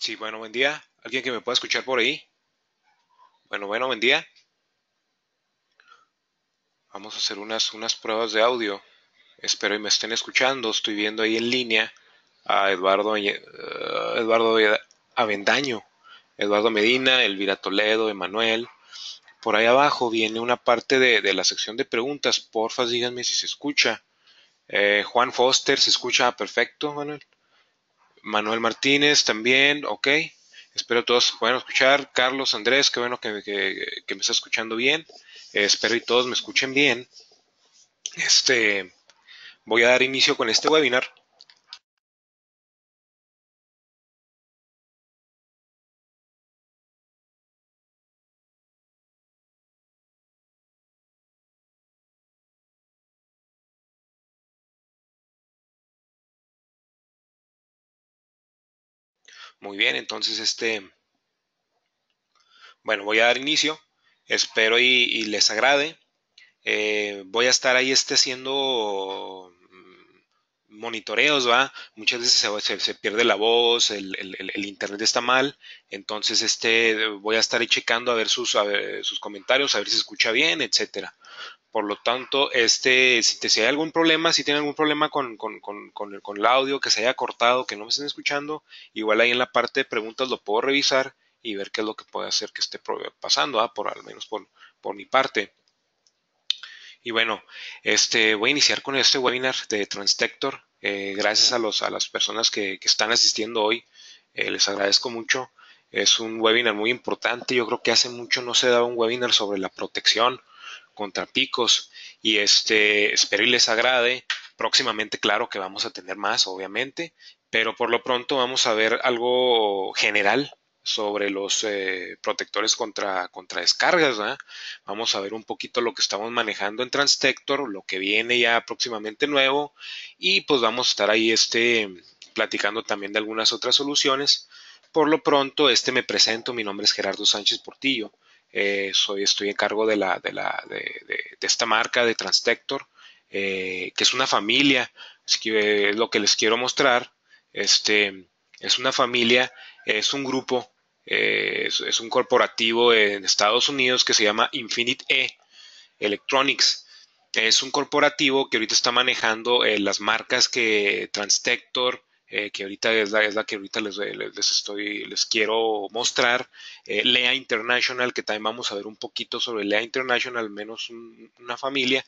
Sí, bueno, buen día. ¿Alguien que me pueda escuchar por ahí? Bueno, bueno, buen día. Vamos a hacer unas, unas pruebas de audio. Espero y me estén escuchando. Estoy viendo ahí en línea a Eduardo, eh, Eduardo Avendaño, Eduardo Medina, Elvira Toledo, Emanuel. Por ahí abajo viene una parte de, la sección de preguntas. Porfa, díganme si se escucha. Eh, Juan Foster, ¿se escucha perfecto, Manuel? Manuel Martínez también, ok. Espero todos puedan escuchar. Carlos, Andrés, qué bueno que, me está escuchando bien. Eh, espero y todos me escuchen bien. Este, voy a dar inicio con este webinar. Muy bien, entonces este, bueno, voy a dar inicio. Espero y, les agrade. Eh, voy a estar ahí este haciendo mm, monitoreos, ¿va? Muchas veces se, pierde la voz, el, internet está mal, entonces este voy a estar ahí checando a ver sus, sus comentarios, a ver si se escucha bien, etcétera. Por lo tanto, este, si, hay algún problema, si tienen algún problema con, el, audio, que se haya cortado, que no me estén escuchando, igual ahí en la parte de preguntas lo puedo revisar y ver qué es lo que puede hacer que esté pasando, ¿ah? por al menos por, mi parte. Y bueno, este, voy a iniciar con este webinar de Transtector. Eh, gracias a, los, a las personas que, están asistiendo hoy. Eh, les agradezco mucho. Es un webinar muy importante. Yo creo que hace mucho no se daba un webinar sobre la protección contra picos y este espero y les agrade. Próximamente, claro que vamos a tener más, obviamente, pero por lo pronto vamos a ver algo general sobre los eh, protectores contra, contra descargas. Vamos a ver un poquito lo que estamos manejando en Transtector, lo que viene ya próximamente nuevo y pues vamos a estar ahí este, platicando también de algunas otras soluciones. Por lo pronto, este me presento, mi nombre es Gerardo Sánchez Portillo. Eh, soy, estoy en cargo de, la, de, la, de, esta marca de Transtector, eh, que es una familia, es, que, lo que les quiero mostrar. Este, es una familia, es un grupo, eh, es, un corporativo en Estados Unidos que se llama Infinite E Electronics. Es un corporativo que ahorita está manejando las marcas que Transtector, eh, que ahorita es la, es la que ahorita les, les, estoy, les quiero mostrar. Eh, Lea International, que también vamos a ver un poquito sobre Lea International, al menos una familia,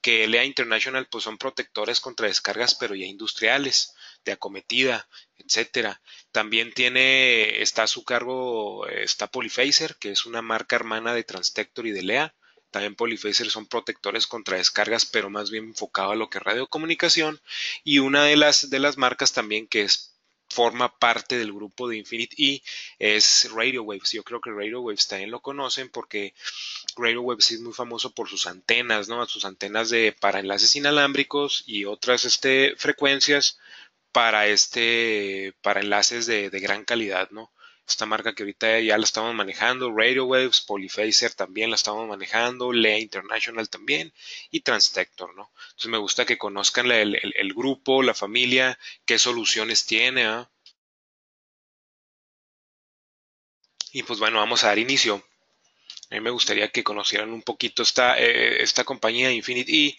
que Lea International pues son protectores contra descargas, pero ya industriales, de acometida, etcétera. También tiene, está a su cargo, está Polyphaser, que es una marca hermana de Transtector y de Lea. También Polyphaser son protectores contra descargas, pero más bien enfocado a lo que es radiocomunicación. Y una de las, de las marcas también que forma parte del grupo de Infinite E es Radio Waves. Yo creo que Radio Waves también lo conocen porque Radio Waves es muy famoso por sus antenas, ¿no? Sus antenas de para enlaces inalámbricos y otras este, frecuencias para este para enlaces de, de gran calidad, ¿no? Esta marca que ahorita ya la estamos manejando, Radio Waves, Polyphaser también la estamos manejando, Lea International también y Transtector, ¿no? Entonces me gusta que conozcan el, grupo, la familia, qué soluciones tiene, ¿ah? Y pues bueno, vamos a dar inicio. A mí me gustaría que conocieran un poquito esta, eh, esta compañía Infinity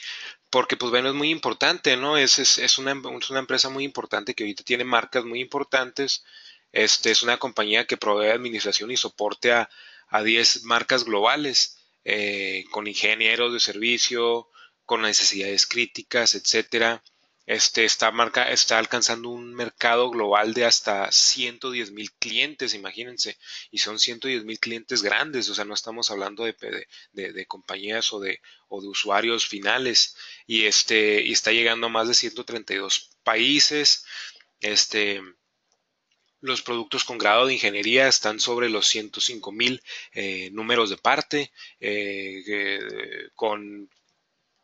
porque pues bueno, es muy importante, ¿no? Es, es, es, una, es una empresa muy importante que ahorita tiene marcas muy importantes este es una compañía que provee administración y soporte a, a 10 marcas globales, eh, con ingenieros de servicio, con necesidades críticas, etcétera. Este, esta marca está alcanzando un mercado global de hasta 110 mil clientes, imagínense, y son 110 mil clientes grandes, o sea, no estamos hablando de, de, de, compañías o de, o de usuarios finales, y este, y está llegando a más de 132 países, este, los productos con grado de ingeniería están sobre los 105 mil eh, números de parte, eh, con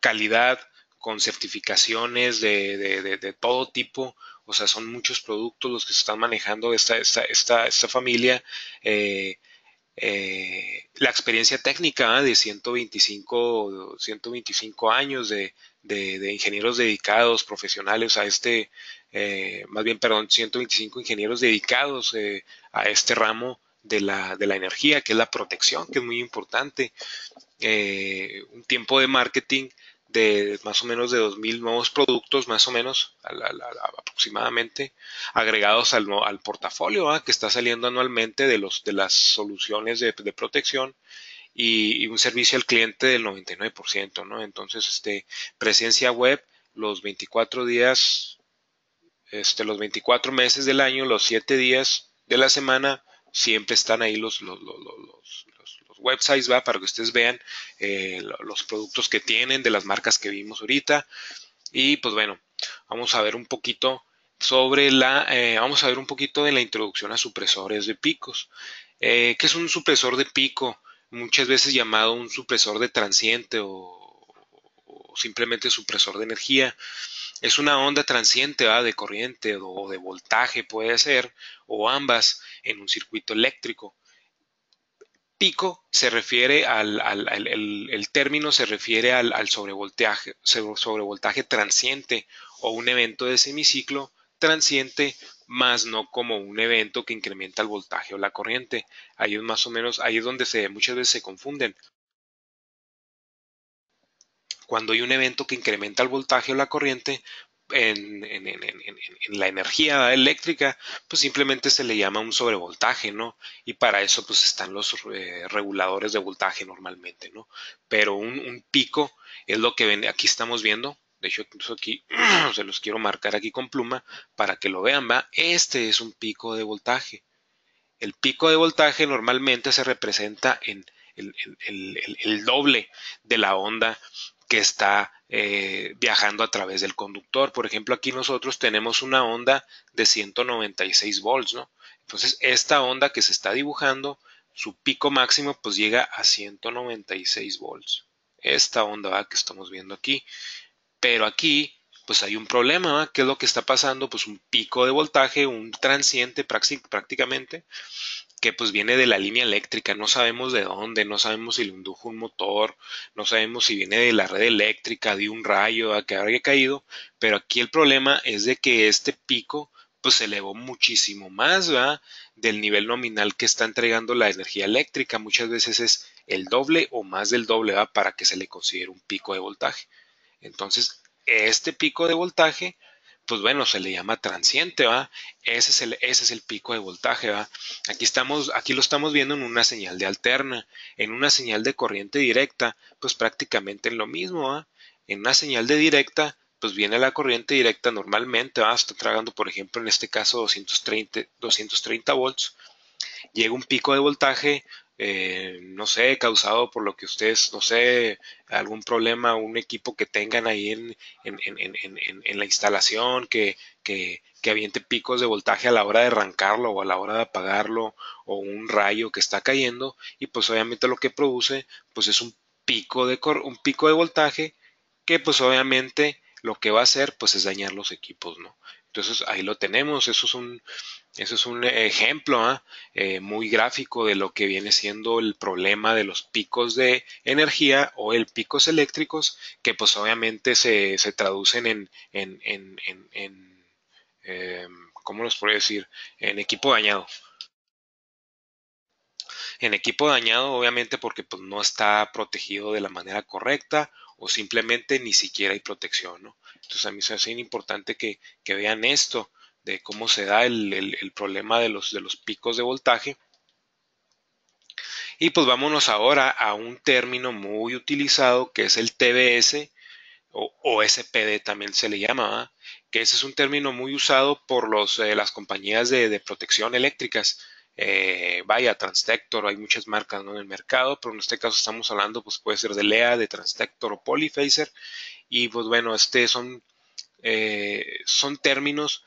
calidad, con certificaciones de, todo tipo. O sea, son muchos productos los que se están manejando esta, esta, esta, esta familia. Eh, eh, la experiencia técnica de 125, 125 años de, ingenieros dedicados, profesionales a este, eh, más bien, perdón, 125 ingenieros dedicados eh, a este ramo de la, de la, energía, que es la protección, que es muy importante. un tiempo de marketing de más o menos de 2.000 nuevos productos, más o menos aproximadamente, agregados al, al portafolio que está saliendo anualmente de, los, de las soluciones de, protección y, un servicio al cliente del 99%, ¿no? Entonces, este, presencia web los 24 días, este, los 24 meses del año, los 7 días de la semana, siempre están ahí los, los, los, los websites, ¿va? Para que ustedes vean eh, los productos que tienen de las marcas que vimos ahorita. Y pues bueno, vamos a ver un poquito sobre la, eh, vamos a ver un poquito de la introducción a supresores de picos. Eh, ¿Qué es un supresor de pico? Muchas veces llamado un supresor de transiente o, simplemente supresor de energía. Es una onda transiente de corriente o de voltaje puede ser, o ambas en un circuito eléctrico pico se refiere al, el, término se refiere al, sobrevoltaje, sobrevoltaje transiente o un evento de semiciclo transiente más no como un evento que incrementa el voltaje o la corriente. Ahí es más o menos, ahí es donde se, muchas veces se confunden. Cuando hay un evento que incrementa el voltaje o la corriente, en, la energía eléctrica, pues simplemente se le llama un sobrevoltaje, ¿no? Y para eso pues están los eh, reguladores de voltaje normalmente, ¿no? Pero un, pico es lo que aquí estamos viendo, de hecho incluso aquí se los quiero marcar aquí con pluma para que lo vean, ¿va? Este es un pico de voltaje. El pico de voltaje normalmente se representa en el doble de la onda que está eh, viajando a través del conductor. Por ejemplo, aquí nosotros tenemos una onda de 196 volts, ¿no? Entonces, esta onda que se está dibujando, su pico máximo pues llega a 196 volts. Esta onda que estamos viendo aquí. Pero aquí pues hay un problema, ¿qué es lo que está pasando? Pues un pico de voltaje, un transiente prácticamente, que pues viene de la línea eléctrica, no sabemos de dónde, no sabemos si le indujo un motor, no sabemos si viene de la red eléctrica, de un rayo a que haya caído, pero aquí el problema es de que este pico pues se elevó muchísimo más del nivel nominal que está entregando la energía eléctrica, muchas veces es el doble o más del doble ¿va? para que se le considere un pico de voltaje. Entonces, este pico de voltaje pues bueno, se le llama transiente, ¿va? Ese es el, ese es el pico de voltaje, ¿va? Aquí estamos, aquí lo estamos viendo en una señal de alterna, en una señal de corriente directa, pues prácticamente en lo mismo, ¿va? En una señal de directa, pues viene la corriente directa normalmente, ¿va? Está tragando, por ejemplo, en este caso 230, 230 volts. Llega un pico de voltaje, eh, no sé, causado por lo que ustedes, no sé, algún problema, un equipo que tengan ahí en, en, la instalación, que, que, que, aviente picos de voltaje a la hora de arrancarlo o a la hora de apagarlo, o un rayo que está cayendo, y pues obviamente lo que produce, pues es un pico de, un pico de voltaje que pues obviamente lo que va a hacer pues es dañar los equipos, ¿no? Entonces ahí lo tenemos, eso es un, eso es un ejemplo ¿ah? eh, muy gráfico de lo que viene siendo el problema de los picos de energía o el picos eléctricos que pues obviamente se, se traducen en, en, en, en eh, ¿cómo los puedo decir? En equipo dañado. En equipo dañado obviamente porque pues, no está protegido de la manera correcta o simplemente ni siquiera hay protección, ¿no? Entonces a mí se hace importante que, vean esto, de cómo se da el, problema de los, de los picos de voltaje. Y pues vámonos ahora a un término muy utilizado que es el TBS o, SPD también se le llama, que ese es un término muy usado por los, eh, las compañías de, protección eléctricas. Eh, vaya, Transtector, hay muchas marcas en el mercado, pero en este caso estamos hablando, pues puede ser de LEA, de Transtector o Polyphaser, y pues bueno, este son, eh, son términos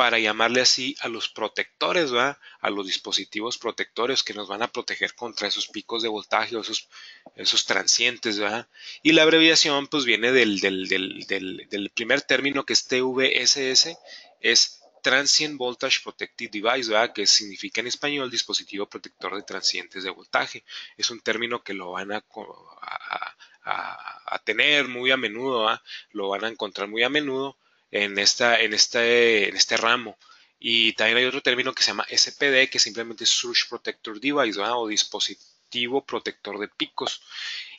para llamarle así a los protectores, a los dispositivos protectores que nos van a proteger contra esos picos de voltaje o esos, transientes. ¿va? Y la abreviación pues viene del, primer término que es TVSS, es Transient Voltage Protective Device, ¿verdad? que significa en español dispositivo protector de transientes de voltaje. Es un término que lo van a, tener muy a menudo, lo van a encontrar muy a menudo en, esta, en, este, en este ramo. Y también hay otro término que se llama SPD, que simplemente es Surge Protector Device o dispositivo protector de picos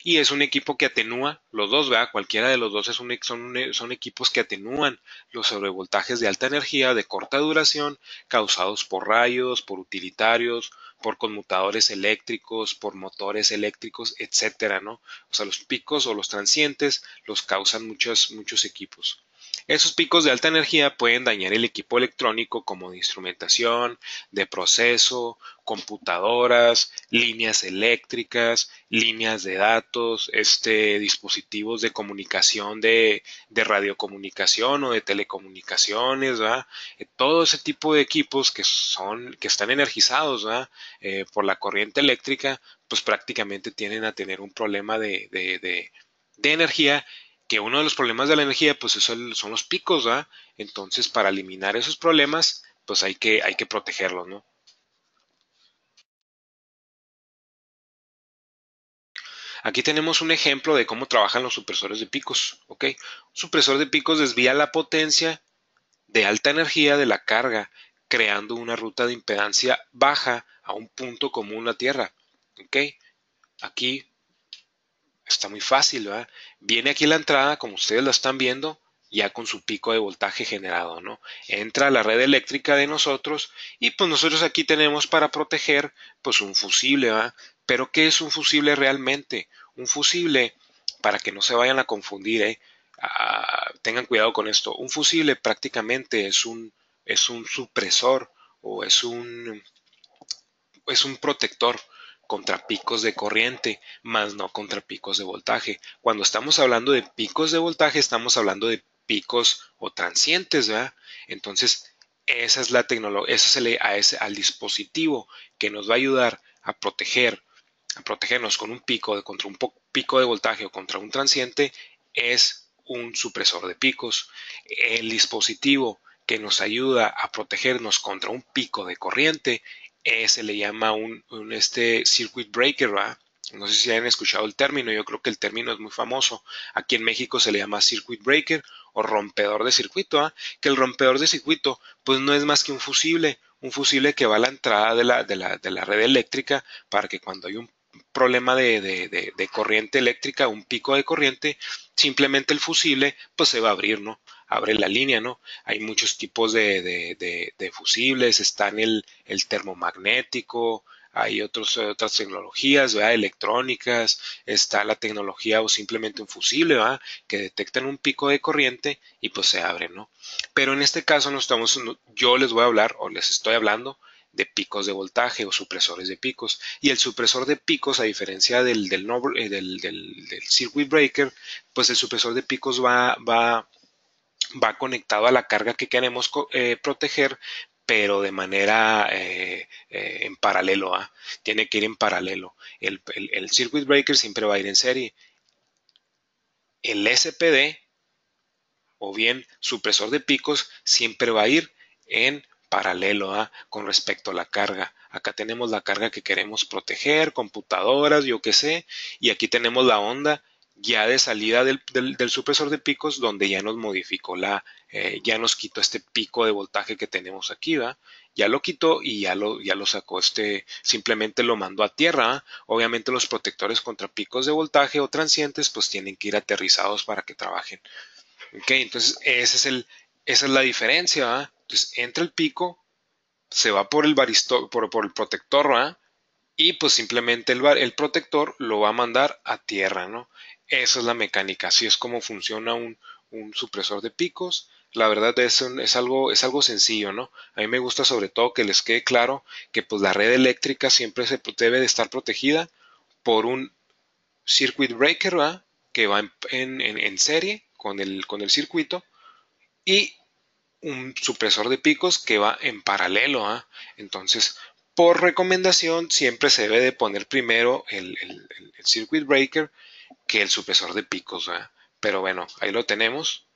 y es un equipo que atenúa los dos, ¿verdad? Cualquiera de los dos es un, son, son equipos que atenúan los sobrevoltajes de alta energía de corta duración causados por rayos, por utilitarios, por conmutadores eléctricos, por motores eléctricos, etcétera, ¿no? O sea, los picos o los transientes los causan muchos, muchos equipos. Esos picos de alta energía pueden dañar el equipo electrónico como de instrumentación, de proceso, computadoras, líneas eléctricas, líneas de datos, este, dispositivos de comunicación de, radiocomunicación o de telecomunicaciones, eh, todo ese tipo de equipos que son, que están energizados eh, por la corriente eléctrica, pues prácticamente tienen a tener un problema de, de energía que uno de los problemas de la energía pues son los picos. Entonces para eliminar esos problemas pues hay que, hay que protegerlos, ¿no? Aquí tenemos un ejemplo de cómo trabajan los supresores de picos, ¿ok? Un supresor de picos desvía la potencia de alta energía de la carga, creando una ruta de impedancia baja a un punto común a Tierra, ¿ok? Aquí Está muy fácil, ¿verdad? Viene aquí la entrada, como ustedes la están viendo, ya con su pico de voltaje generado, ¿no? Entra a la red eléctrica de nosotros y pues nosotros aquí tenemos para proteger pues un fusible, ¿verdad? Pero ¿qué es un fusible realmente? Un fusible, para que no se vayan a confundir, ¿eh? Ah, tengan cuidado con esto. Un fusible prácticamente es un, es un supresor o es un, es un protector contra picos de corriente, más no contra picos de voltaje. Cuando estamos hablando de picos de voltaje, estamos hablando de picos o transientes, ¿verdad? Entonces, esa es la tecnología, ese es el, al dispositivo que nos va a ayudar a proteger, a protegernos con un pico de, contra un pico de voltaje o contra un transiente, es un supresor de picos. El dispositivo que nos ayuda a protegernos contra un pico de corriente eh, se le llama un, este circuit breaker, No sé si han escuchado el término, yo creo que el término es muy famoso. Aquí en México se le llama circuit breaker o rompedor de circuito, que el rompedor de circuito pues no es más que un fusible, un fusible que va a la entrada de la, de la, de la red eléctrica para que cuando hay un problema de, de, corriente eléctrica, un pico de corriente, simplemente el fusible pues se va a abrir, ¿no? Abre la línea, ¿no? Hay muchos tipos de, fusibles, están el, el termomagnético, hay otras tecnologías ¿verdad? electrónicas, está la tecnología o simplemente un fusible ¿verdad? que detectan un pico de corriente y pues se abre, ¿no? Pero en este caso no estamos, yo les voy a hablar o les estoy hablando de picos de voltaje o supresores de picos. Y el supresor de picos, a diferencia del, del, del, del circuit breaker, pues el supresor de picos va, va, va conectado a la carga que queremos eh, proteger, pero de manera eh, eh, en paralelo. ¿ah? Tiene que ir en paralelo. El, circuit breaker siempre va a ir en serie. El SPD o bien supresor de picos siempre va a ir en paralelo ¿ah? con respecto a la carga. Acá tenemos la carga que queremos proteger, computadoras, yo qué sé, y aquí tenemos la onda ya de salida del, supresor de picos donde ya nos modificó la, eh, ya nos quitó este pico de voltaje que tenemos aquí, ¿va? Ya lo quitó y ya lo, ya lo sacó este, simplemente lo mandó a tierra. Obviamente los protectores contra picos de voltaje o transientes pues tienen que ir aterrizados para que trabajen. Entonces es el, esa es la diferencia, ¿va? Entonces entra el pico, se va por el, baristo, por, por el protector, ¿va? y pues simplemente el, el, protector lo va a mandar a tierra, ¿no? Esa es la mecánica, así es como funciona un, supresor de picos. La verdad es, es, algo, es algo sencillo, ¿no? A mí me gusta sobre todo que les quede claro que pues la red eléctrica siempre se debe de estar protegida por un circuit breaker. Que va en, serie con el, con el circuito y un supresor de picos que va en paralelo. ¿ah? Entonces, por recomendación, siempre se debe de poner primero el, el circuit breaker que el supresor de picos. Pero bueno, ahí lo tenemos.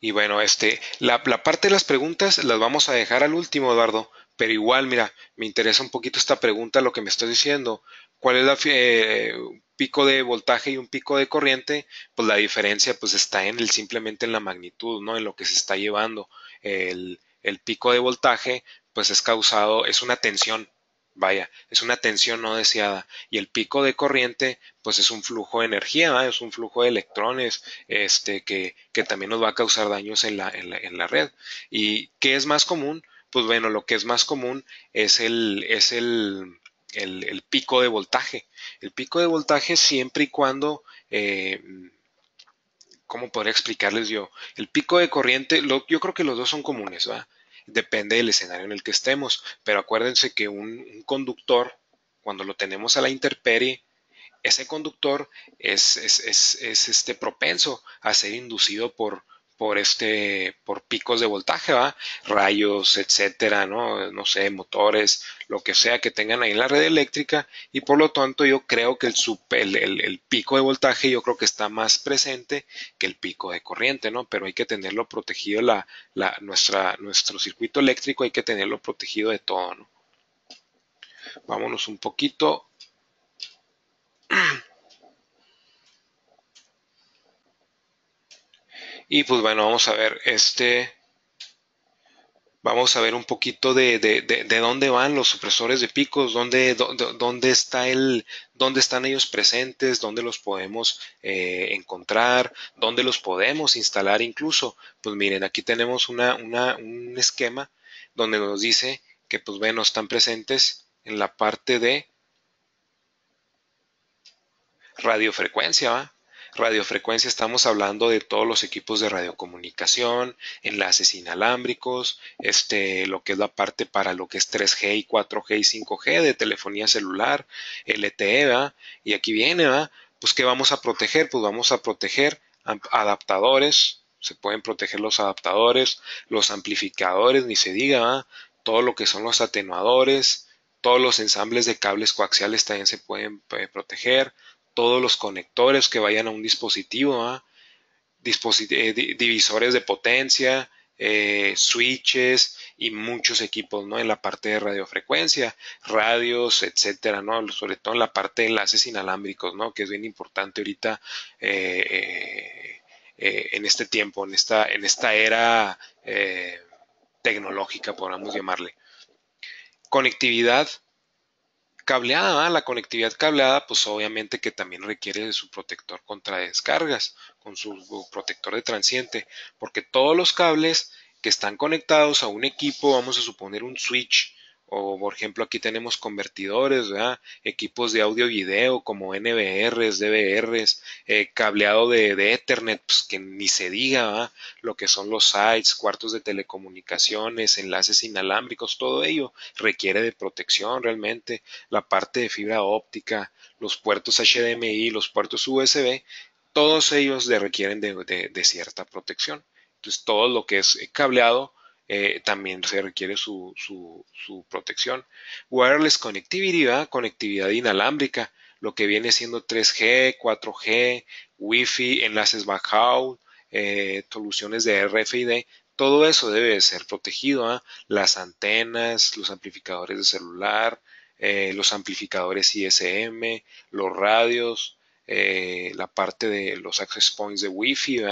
Y bueno, este, la, parte de las preguntas las vamos a dejar al último, Eduardo. Pero igual, mira, me interesa un poquito esta pregunta, lo que me estás diciendo. ¿Cuál es la eh, pico de voltaje y un pico de corriente? Pues la diferencia pues está en el simplemente en la magnitud, ¿no? En lo que se está llevando. El, el pico de voltaje pues es causado, es una tensión, vaya, es una tensión no deseada. Y el pico de corriente, pues es un flujo de energía, es un flujo de electrones, este, que, que, también nos va a causar daños en la, en la, en la red. ¿Y qué es más común? Pues bueno, lo que es más común es el, es el, el, pico de voltaje. El pico de voltaje siempre y cuando eh, ¿cómo podría explicarles yo? El pico de corriente, yo creo que los dos son comunes, ¿va? Depende del escenario en el que estemos, pero acuérdense que un, conductor, cuando lo tenemos a la intemperie, ese conductor es, es, es, este propenso a ser inducido por, por este por picos de voltaje, ¿va? rayos, etcétera, ¿no? no sé, motores, lo que sea que tengan ahí en la red eléctrica y por lo tanto yo creo que el, pico de voltaje yo creo que está más presente que el pico de corriente, ¿no? Pero hay que tenerlo protegido la, nuestra, nuestro circuito eléctrico hay que tenerlo protegido de todo, ¿no? Vámonos un poquito Y pues bueno, vamos a ver este. Vamos a ver un poquito de, de, de, dónde van los supresores de picos, dónde, dónde, está el, dónde están ellos presentes, dónde los podemos eh, encontrar, dónde los podemos instalar incluso. Pues miren, aquí tenemos una, una, un esquema donde nos dice que pues bueno, están presentes en la parte de radiofrecuencia, ¿va? Radiofrecuencia estamos hablando de todos los equipos de radiocomunicación, enlaces inalámbricos, este, lo que es la parte para lo que es 3G y 4G y 5G de telefonía celular, LTE, y aquí viene, ¿va? pues ¿qué vamos a proteger? Pues vamos a proteger adaptadores, se pueden proteger los adaptadores, los amplificadores, ni se diga, todo lo que son los atenuadores, todos los ensambles de cables coaxiales también se pueden eh, proteger, todos los conectores que vayan a un dispositivo, eh, divisores de potencia, eh, switches y muchos equipos ¿no? en la parte de radiofrecuencia, radios, etcétera, ¿no? sobre todo en la parte de enlaces inalámbricos, ¿no? que es bien importante ahorita eh, en este tiempo, en esta, en esta era tecnológica, podríamos llamarle. Conectividad, cableada, la conectividad cableada, pues obviamente que también requiere de su protector contra descargas, con su protector de transiente, porque todos los cables que están conectados a un equipo, vamos a suponer un switch, o por ejemplo aquí tenemos convertidores, equipos de audio y video como NVRs, DVRs, eh, cableado de, Ethernet, pues, que ni se diga lo que son los sites, cuartos de telecomunicaciones, enlaces inalámbricos, todo ello requiere de protección realmente. La parte de fibra óptica, los puertos HDMI, los puertos USB, todos ellos requieren de cierta protección. Entonces todo lo que es cableado eh, también se requiere su, su, protección. Wireless connectivity, conectividad inalámbrica, lo que viene siendo 3G, 4G, Wi-Fi, enlaces backhaul, eh, soluciones de RFID, todo eso debe ser protegido. Las antenas, los amplificadores de celular, eh, los amplificadores ISM, los radios, la parte de los access points de Wi-Fi,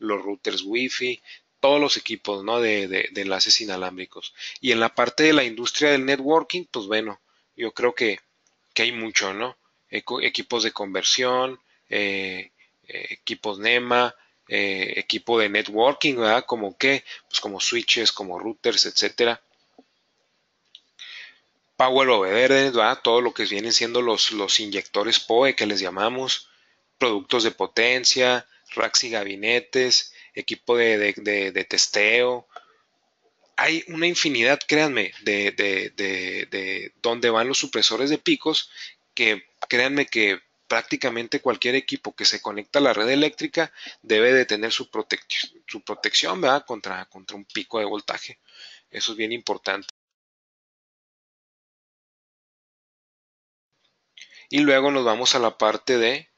los routers Wi-Fi, todos los equipos ¿no? de, enlaces inalámbricos. Y en la parte de la industria del networking, pues bueno, yo creo que, hay mucho, ¿no? equipos de conversión, eh, eh, equipos NEMA, eh, equipo de networking, ¿verdad? Como que, pues como switches, como routers, etcétera. Power over ¿verdad? Todo lo que vienen siendo los, los inyectores POE que les llamamos, productos de potencia, racks y gabinetes, equipo de, testeo. Hay una infinidad, créanme, de, de, dónde van los supresores de picos que créanme que prácticamente cualquier equipo que se conecta a la red eléctrica debe de tener su, su protección ¿verdad? Contra, contra un pico de voltaje. Eso es bien importante. Y luego nos vamos a la parte de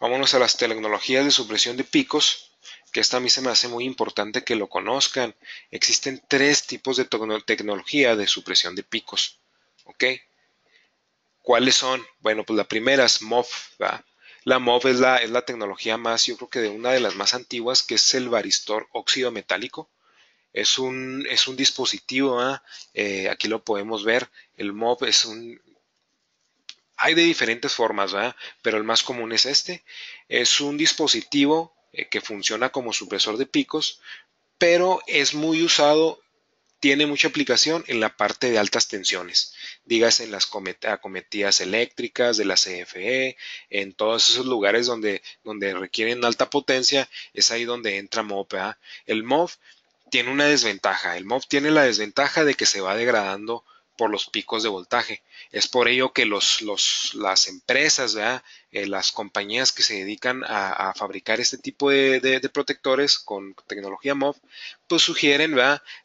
Vámonos a las tecnologías de supresión de picos, que esta a mí se me hace muy importante que lo conozcan. Existen tres tipos de tecnología de supresión de picos. ¿Ok? ¿Cuáles son? Bueno, pues la primera es MOV. La MOV es la, es la tecnología más, yo creo que de una de las más antiguas, que es el varistor óxido metálico. Es un, es un dispositivo, eh, aquí lo podemos ver. El MOV es un, hay de diferentes formas, pero el más común es este. Es un dispositivo eh, que funciona como supresor de picos, pero es muy usado, tiene mucha aplicación en la parte de altas tensiones, dígase en las acometidas eléctricas de la CFE, en todos esos lugares donde, donde requieren alta potencia, es ahí donde entra MOV. El MOV tiene una desventaja, el MOV tiene la desventaja de que se va degradando por los picos de voltaje. Es por ello que los, las empresas, eh, las compañías que se dedican a, fabricar este tipo de, protectores con tecnología MOV, pues sugieren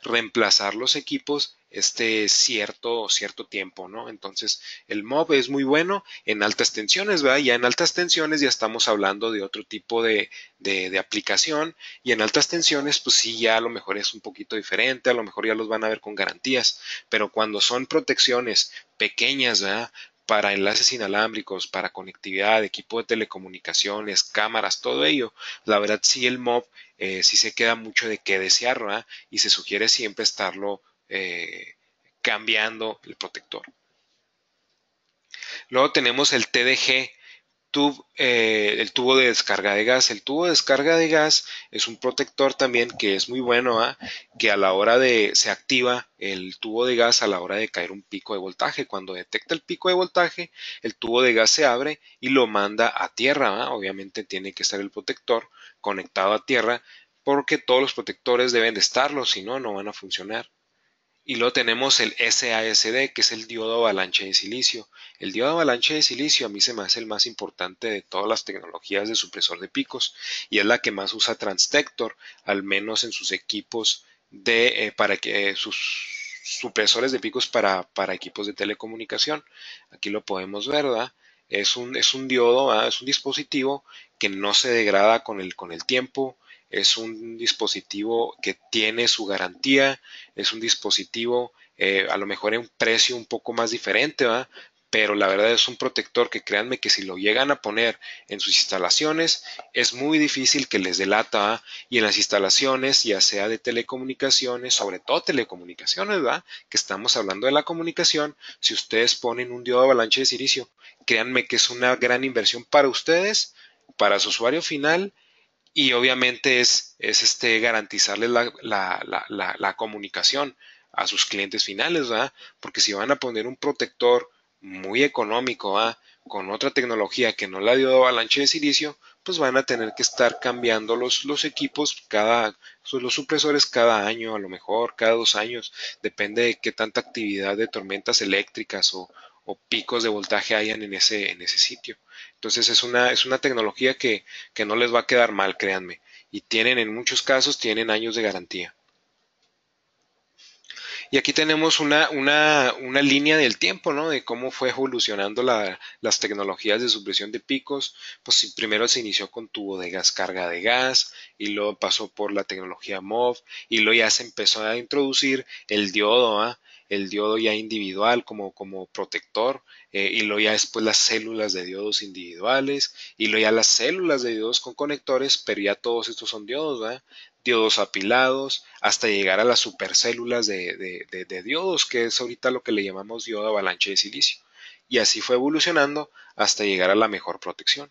reemplazar los equipos este cierto, cierto tiempo, ¿no? Entonces, el MOV es muy bueno en altas tensiones, ¿verdad? Ya en altas tensiones ya estamos hablando de otro tipo de, de, aplicación y en altas tensiones, pues sí, ya a lo mejor es un poquito diferente, a lo mejor ya los van a ver con garantías, pero cuando son protecciones pequeñas, ¿verdad? para enlaces inalámbricos, para conectividad, equipo de telecomunicaciones, cámaras, todo ello, la verdad sí el MOV eh, sí se queda mucho de qué desear, ¿verdad? Y se sugiere siempre estarlo eh, cambiando el protector. Luego tenemos el TDG, eh, el tubo de descarga de gas. El tubo de descarga de gas es un protector también que es muy bueno, ¿ah? que a la hora de se activa el tubo de gas a la hora de caer un pico de voltaje. Cuando detecta el pico de voltaje, el tubo de gas se abre y lo manda a tierra. ¿ah? Obviamente tiene que estar el protector conectado a tierra porque todos los protectores deben de estarlo, si no, no van a funcionar. Y luego tenemos el SASD, que es el diodo avalanche de silicio. El diodo avalanche de silicio a mí se me hace el más importante de todas las tecnologías de supresor de picos y es la que más usa Transtector, al menos en sus equipos de, eh, para que eh, sus supresores de picos para, para, equipos de telecomunicación. Aquí lo podemos ver, ¿verdad? Es un, es un diodo, es un dispositivo que no se degrada con el, con el tiempo, es un dispositivo que tiene su garantía, es un dispositivo eh, a lo mejor en un precio un poco más diferente, ¿va? pero la verdad es un protector que créanme que si lo llegan a poner en sus instalaciones es muy difícil que les delata y en las instalaciones ya sea de telecomunicaciones sobre todo telecomunicaciones ¿va? que estamos hablando de la comunicación si ustedes ponen un diodo avalanche de silicio créanme que es una gran inversión para ustedes para su usuario final y obviamente es, es este, garantizarles la, la, la, la, comunicación a sus clientes finales, ¿verdad? Porque si van a poner un protector muy económico, ¿verdad? con otra tecnología que no la dio avalanche de silicio, pues van a tener que estar cambiando los, los equipos cada, pues, los supresores cada año, a lo mejor cada dos años, depende de qué tanta actividad de tormentas eléctricas o, o picos de voltaje hayan en ese, en ese sitio. Entonces es una, es una tecnología que, que no les va a quedar mal, créanme. Y tienen, en muchos casos, tienen años de garantía. Y aquí tenemos una, una, una, línea del tiempo, ¿no? De cómo fue evolucionando la, las tecnologías de supresión de picos. Pues primero se inició con tubo de gas, carga de gas, y luego pasó por la tecnología MOV, y luego ya se empezó a introducir el diodo, ¿ah? El diodo ya individual como, como protector, eh, y luego ya después las células de diodos individuales, y luego ya las células de diodos con conectores, pero ya todos estos son diodos, diodos apilados, hasta llegar a las supercélulas de, de, de, diodos, que es ahorita lo que le llamamos diodo avalanche de silicio. Y así fue evolucionando hasta llegar a la mejor protección.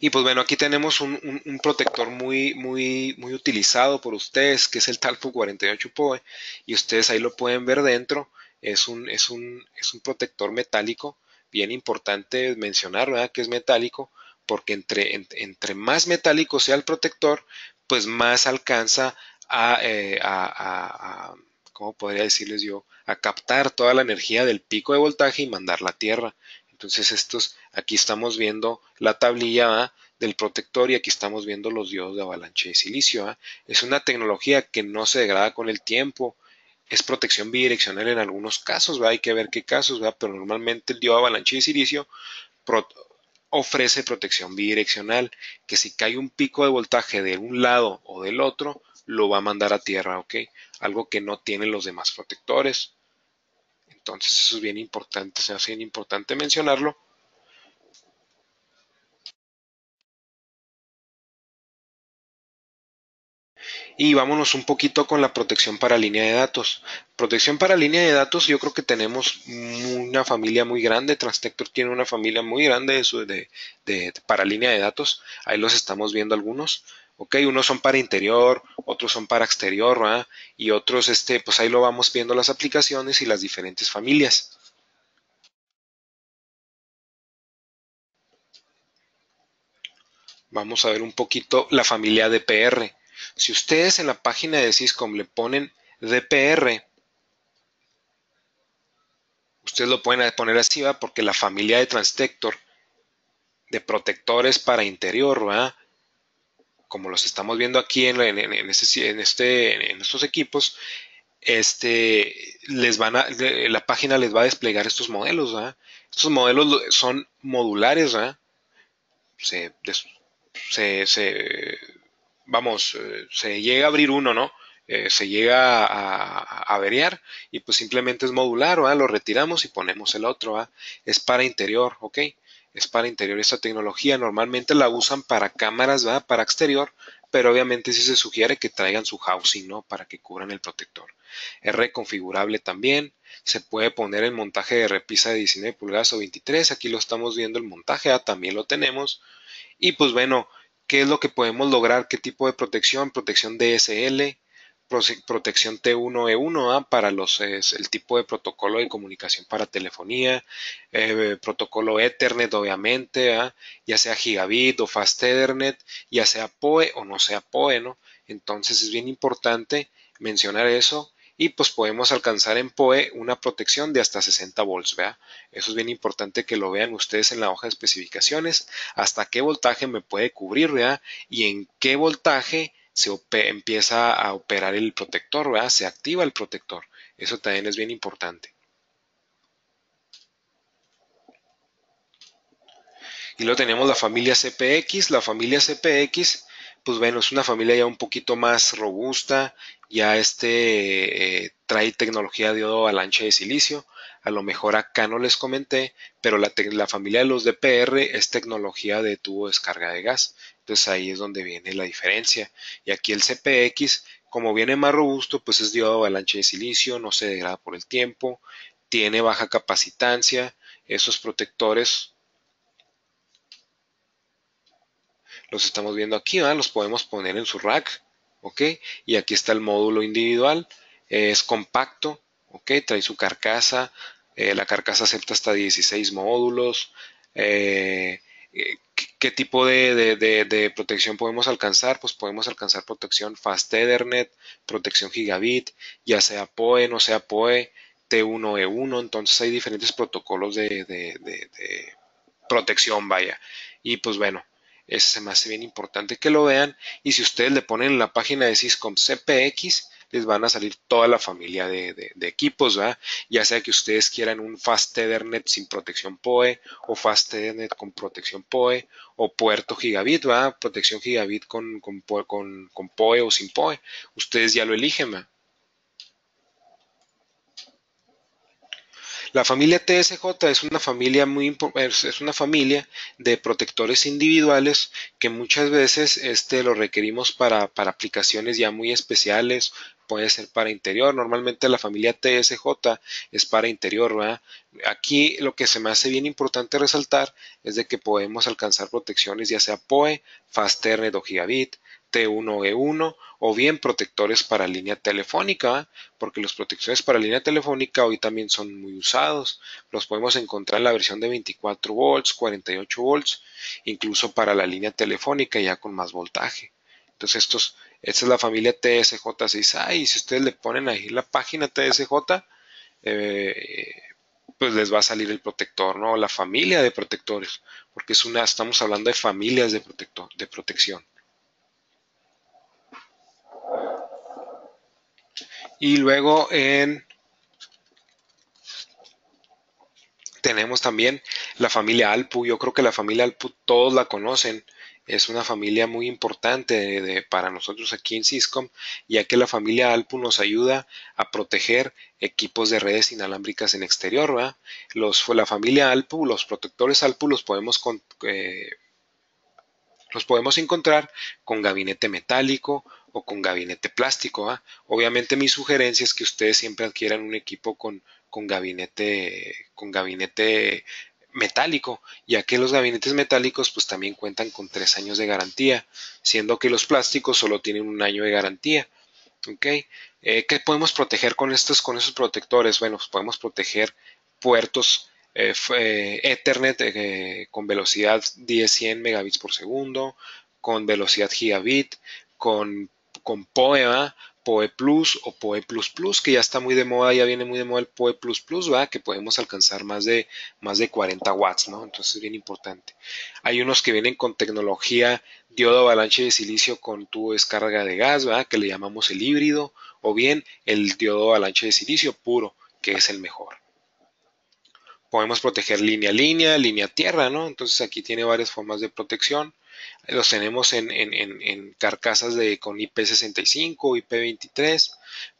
Y pues bueno, aquí tenemos un, protector muy, muy, muy utilizado por ustedes, que es el Talpo 48 POE, y ustedes ahí lo pueden ver dentro. Es un, es un, es un protector metálico, bien importante mencionar. Que es metálico, porque entre, entre más metálico sea el protector, pues más alcanza a, eh, a, a, ¿cómo podría decirles yo? A captar toda la energía del pico de voltaje y mandarla a tierra. Entonces estos, aquí estamos viendo la tablilla del protector y aquí estamos viendo los diodos de avalanche de silicio. Es una tecnología que no se degrada con el tiempo. Es protección bidireccional en algunos casos, hay que ver qué casos, pero normalmente el diodo de avalanche de silicio ofrece protección bidireccional, que si cae un pico de voltaje de un lado o del otro, lo va a mandar a tierra, ¿ok? Algo que no tienen los demás protectores. Entonces eso es bien importante, se hace bien importante mencionarlo Y vámonos un poquito con la protección para línea de datos. Protección para línea de datos, yo creo que tenemos una familia muy grande. Transtector tiene una familia muy grande de, de, para línea de datos. Ahí los estamos viendo algunos. Ok, unos son para interior, otros son para exterior, y otros, este, pues ahí lo vamos viendo las aplicaciones y las diferentes familias. Vamos a ver un poquito la familia DPR. Si ustedes en la página de Syscom le ponen DPR, ustedes lo pueden poner así, ¿va? porque la familia de Transtector de protectores para interior, ¿va? como los estamos viendo aquí en, este, en, estos equipos, este, les van a, la página les va a desplegar estos modelos. ¿va? Estos modelos son modulares. Se, se, se vamos, eh, se llega a abrir uno, ¿no? Eh, se llega a, averiar y pues simplemente es modular, ¿va? Lo retiramos y ponemos el otro, ¿va? Es para interior, ¿ok? Es para interior esta tecnología. Normalmente la usan para cámaras, ¿va? Para exterior, pero obviamente sí se sugiere que traigan su housing, ¿no? Para que cubran el protector. Es reconfigurable también. Se puede poner el montaje de repisa de 19 pulgadas o 23. Aquí lo estamos viendo el montaje, ¿ah? también lo tenemos. Y pues bueno, ¿Qué es lo que podemos lograr? ¿Qué tipo de protección? Protección DSL, protección T1E1 para los, el tipo de protocolo de comunicación para telefonía, eh, protocolo Ethernet obviamente, ya sea gigabit o fast Ethernet, ya sea PoE o no sea PoE, ¿no? Entonces es bien importante mencionar eso y pues podemos alcanzar en PoE una protección de hasta 60 volts, ¿vea? Eso es bien importante que lo vean ustedes en la hoja de especificaciones, hasta qué voltaje me puede cubrir, ¿vea? Y en qué voltaje se empieza a operar el protector, ¿vea? Se activa el protector. Eso también es bien importante. Y luego tenemos la familia CPX. La familia CPX pues bueno, es una familia ya un poquito más robusta, ya este eh, trae tecnología de iodo avalancha de silicio, a lo mejor acá no les comenté, pero la, la, familia de los DPR es tecnología de tubo descarga de gas, entonces ahí es donde viene la diferencia, y aquí el CPX, como viene más robusto, pues es de iodo avalancha de silicio, no se degrada por el tiempo, tiene baja capacitancia, esos protectores los estamos viendo aquí, los podemos poner en su rack, ¿ok? Y aquí está el módulo individual, es compacto, ¿ok? Trae su carcasa, eh, la carcasa acepta hasta 16 módulos. Eh, eh, ¿Qué tipo de, protección podemos alcanzar? Pues podemos alcanzar protección Fast Ethernet, protección Gigabit, ya sea PoE, no sea PoE, T1E1, entonces hay diferentes protocolos de protección, vaya. Y pues bueno, eso se me hace bien importante que lo vean. Y si ustedes le ponen en la página de Syscom CPX, les van a salir toda la familia de, equipos, ya sea que ustedes quieran un Fast Ethernet sin protección PoE o Fast Ethernet con protección PoE o puerto gigabit, protección gigabit con, con, con, PoE o sin PoE. Ustedes ya lo eligen. La familia TSJ es una familia muy es una familia de protectores individuales que muchas veces este lo requerimos para, para aplicaciones ya muy especiales, puede ser para interior. Normalmente la familia TSJ es para interior. Aquí lo que se me hace bien importante resaltar es de que podemos alcanzar protecciones ya sea PoE, Fast Ethernet o Gigabit, T1E1 o bien protectores para línea telefónica, porque los protectores para línea telefónica hoy también son muy usados. Los podemos encontrar en la versión de 24 volts, 48 volts, incluso para la línea telefónica ya con más voltaje. Entonces estos, esta es la familia TSJ6A y si ustedes le ponen ahí la página TSJ, eh, pues les va a salir el protector, ¿no? La familia de protectores, porque es una, estamos hablando de familias de, de protección. Y luego en tenemos también La familia Alpu, yo creo que la familia Alpu todos la conocen. Es una familia muy importante para nosotros aquí en Syscom, ya que la familia Alpu nos ayuda a proteger equipos de redes inalámbricas en exterior. Los, la familia Alpu, los protectores Alpu los podemos eh, los podemos encontrar con gabinete metálico o con gabinete plástico. Obviamente mi sugerencia es que ustedes siempre adquieran un equipo con, con gabinete con gabinete metálico, ya que los gabinetes metálicos pues también cuentan con tres años de garantía, siendo que los plásticos solo tienen un año de garantía. ¿ok? Eh, ¿Qué podemos proteger con estos, con esos protectores? Bueno, pues podemos proteger puertos eh, eh, Ethernet con velocidad 10-100 megabits por segundo, con velocidad gigabit, con, con PoE, PoE Plus o PoE Plus Plus, que ya está muy de moda, ya viene muy de moda el PoE Plus Plus, ¿va? que podemos alcanzar más de, más de 40 watts, ¿no? Entonces es bien importante. Hay unos que vienen con tecnología diodo avalanche de silicio con tubo de descarga de gas, ¿va? que le llamamos el híbrido, o bien el diodo avalanche de silicio puro, que es el mejor. Podemos proteger línea a línea, línea a tierra, ¿no? Entonces aquí tiene varias formas de protección. Los tenemos en, carcasas de, con IP65, IP23.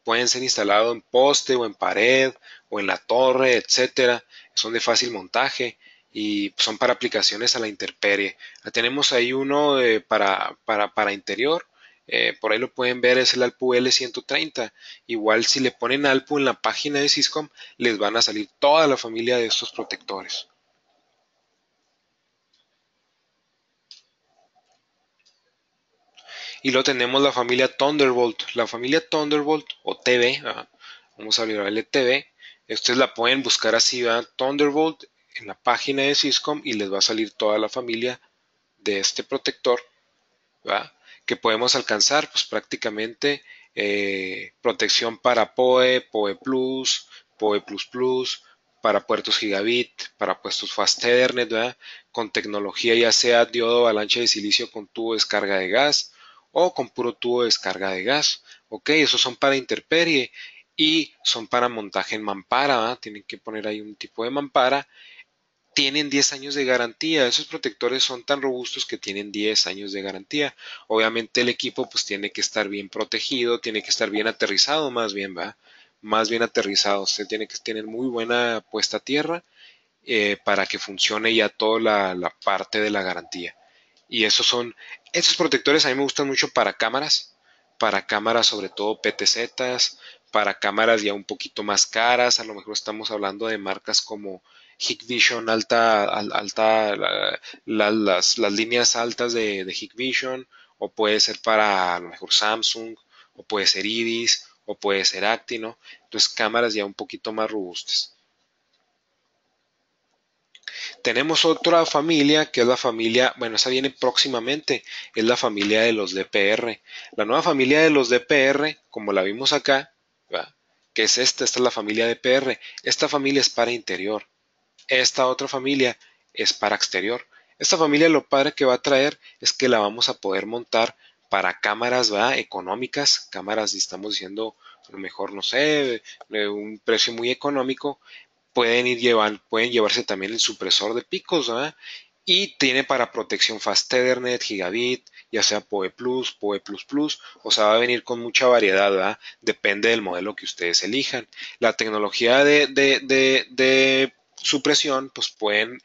Pueden ser instalados en poste o en pared o en la torre, etcétera. Son de fácil montaje y son para aplicaciones a la intemperie. Tenemos ahí uno eh, para, para, interior. Eh, por ahí lo pueden ver, es el Alpu L130. Igual si le ponen Alpu en la página de Syscom, les van a salir toda la familia de estos protectores. Y luego tenemos la familia Thunderbolt. La familia Thunderbolt o TV, vamos a abrirle TV. Ustedes la pueden buscar así, Thunderbolt en la página de Syscom y les va a salir toda la familia de este protector, que podemos alcanzar pues prácticamente eh, protección para PoE, PoE Plus, PoE Plus Plus, para puertos gigabit, para puestos fast Ethernet, con tecnología ya sea diodo avalancha de silicio con tubo de descarga de gas o con puro tubo de descarga de gas. Ok, esos son para interperie y son para montaje en mampara. Tienen que poner ahí un tipo de mampara. Tienen 10 años de garantía. Esos protectores son tan robustos que tienen 10 años de garantía. Obviamente el equipo pues tiene que estar bien protegido, tiene que estar bien aterrizado más bien, ¿va? Más bien aterrizado. Se tiene que tener muy buena puesta a tierra eh, para que funcione ya toda la parte de la garantía. Y esos son, estos protectores a mí me gustan mucho para cámaras, para cámaras sobre todo PTZs, para cámaras ya un poquito más caras, a lo mejor estamos hablando de marcas como Hikvision alta, alta las, líneas altas de, de Hikvision, o puede ser para a lo mejor Samsung, o puede ser Iris, o puede ser Actino, entonces cámaras ya un poquito más robustas. Tenemos otra familia que es la familia, bueno, esa viene próximamente, es la familia de los DPR. La nueva familia de los DPR, como la vimos acá, que es esta, esta es la familia DPR. Esta familia es para interior. Esta otra familia es para exterior. Esta familia lo padre que va a traer es que la vamos a poder montar para cámaras económicas, cámaras, estamos diciendo, a lo mejor, no sé, un precio muy económico, pueden ir pueden llevarse también el supresor de picos, Y tiene para protección Fast Ethernet, Gigabit, ya sea PoE Plus, PoE Plus Plus, o sea, va a venir con mucha variedad, Depende del modelo que ustedes elijan. La tecnología de, de, supresión, pues pueden,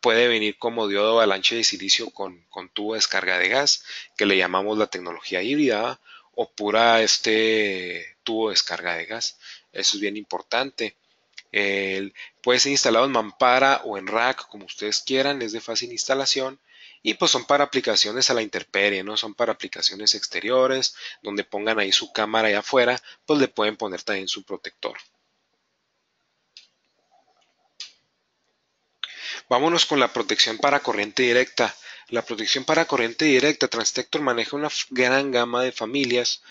puede venir como diodo avalanche de silicio con, con tubo de descarga de gas, que le llamamos la tecnología híbrida, o pura este tubo de descarga de gas. Eso es bien importante puede ser instalado en mampara o en rack, como ustedes quieran, es de fácil instalación. Y pues son para aplicaciones a la intemperie, ¿no? Son para aplicaciones exteriores, donde pongan ahí su cámara ahí afuera, pues le pueden poner también su protector. Vámonos con la protección para corriente directa. La protección para corriente directa, Transtector maneja una gran gama de familias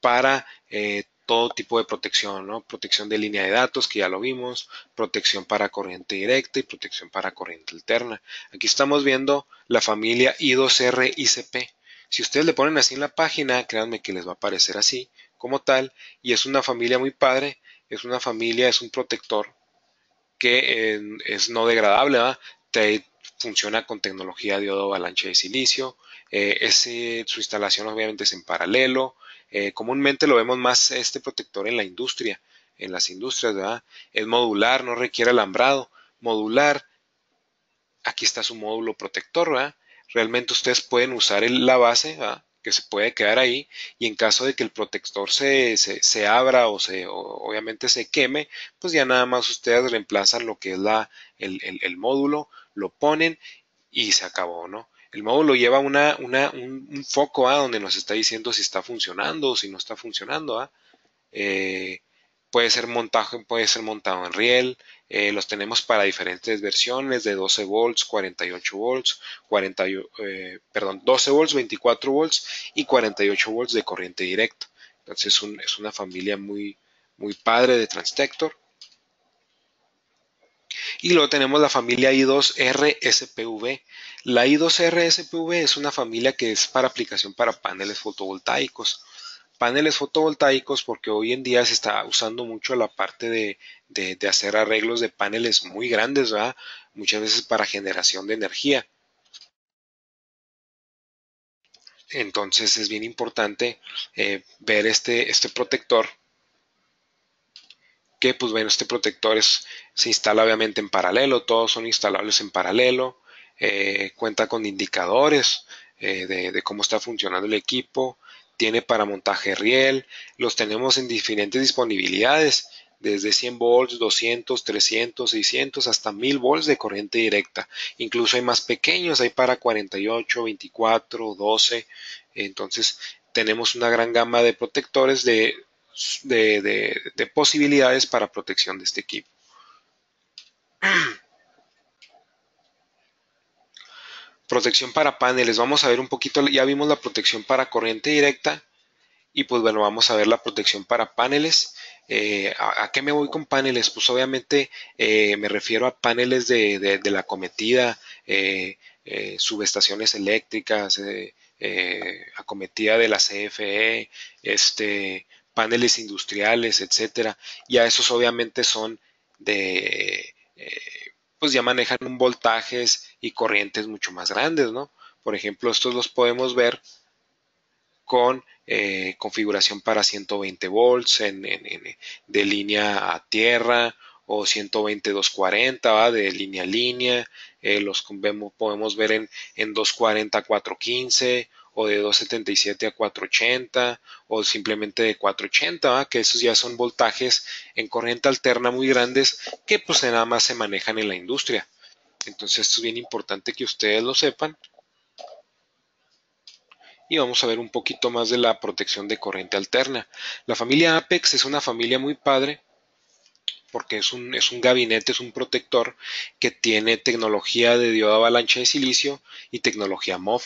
para eh, todo tipo de protección, ¿no? Protección de línea de datos, que ya lo vimos, protección para corriente directa y protección para corriente alterna. Aquí estamos viendo la familia I2R ICP. Si ustedes le ponen así en la página, créanme que les va a aparecer así, como tal, y es una familia muy padre, es una familia, es un protector que eh, es no degradable, funciona con tecnología diodo avalancha de silicio. ese, su instalación obviamente es en paralelo. Comúnmente lo vemos más este protector en la industria, en las industrias, ¿verdad? Es modular, no requiere alambrado. Modular, aquí está su módulo protector, ¿verdad? Realmente ustedes pueden usar la base, ¿verdad? que se puede quedar ahí y en caso de que el protector se, se, abra o se obviamente se queme pues ya nada más ustedes reemplazan lo que es la, el, el, módulo lo ponen y se acabó no el módulo lleva una, un, foco ¿ah? donde nos está diciendo si está funcionando o si no está funcionando ¿ah? eh, puede ser montaje puede ser montado en riel eh, los tenemos para diferentes versiones de 12 volts, 48 volts, 40, eh, perdón, 12 volts, 24 volts y 48 volts de corriente directa. Entonces es una familia muy, muy padre de Transtector. Y luego tenemos la familia I2RSPV. La I2RSPV es una familia que es para aplicación para paneles fotovoltaicos paneles fotovoltaicos porque hoy en día se está usando mucho la parte de, hacer arreglos de paneles muy grandes, muchas veces para generación de energía. Entonces es bien importante eh, ver este, este protector que pues bueno, este protector se instala obviamente en paralelo, todos son instalables en paralelo, eh, cuenta con indicadores eh, de, de, cómo está funcionando el equipo, tiene para montaje riel, los tenemos en diferentes disponibilidades, desde 100 volts, 200, 300, 600 hasta 1000 volts de corriente directa. Incluso hay más pequeños, hay para 48, 24, 12. Entonces tenemos una gran gama de protectores de, de, de posibilidades para protección de este equipo. Protección para paneles. Vamos a ver un poquito, ya vimos la protección para corriente directa y pues bueno, vamos a ver la protección para paneles. Eh, ¿a, qué me voy con paneles? Pues obviamente eh, me refiero a paneles de, la cometida, eh, subestaciones eléctricas, acometida de la CFE, este, paneles industriales, etcétera. Y a esos obviamente son de pues ya manejan un voltajes y corrientes mucho más grandes, ¿no? Por ejemplo, estos los podemos ver con eh, configuración para 120 volts en, de línea a tierra o 120 240 ¿va? de línea a línea eh, los podemos ver en, en 240 415 o de 277 a 480 o simplemente de 480, que esos ya son voltajes en corriente alterna muy grandes que pues nada más se manejan en la industria. Entonces esto es bien importante que ustedes lo sepan. Y vamos a ver un poquito más de la protección de corriente alterna. La familia Apex es una familia muy padre porque es un, es un gabinete, es un protector que tiene tecnología de diodo avalancha de silicio y tecnología MOV.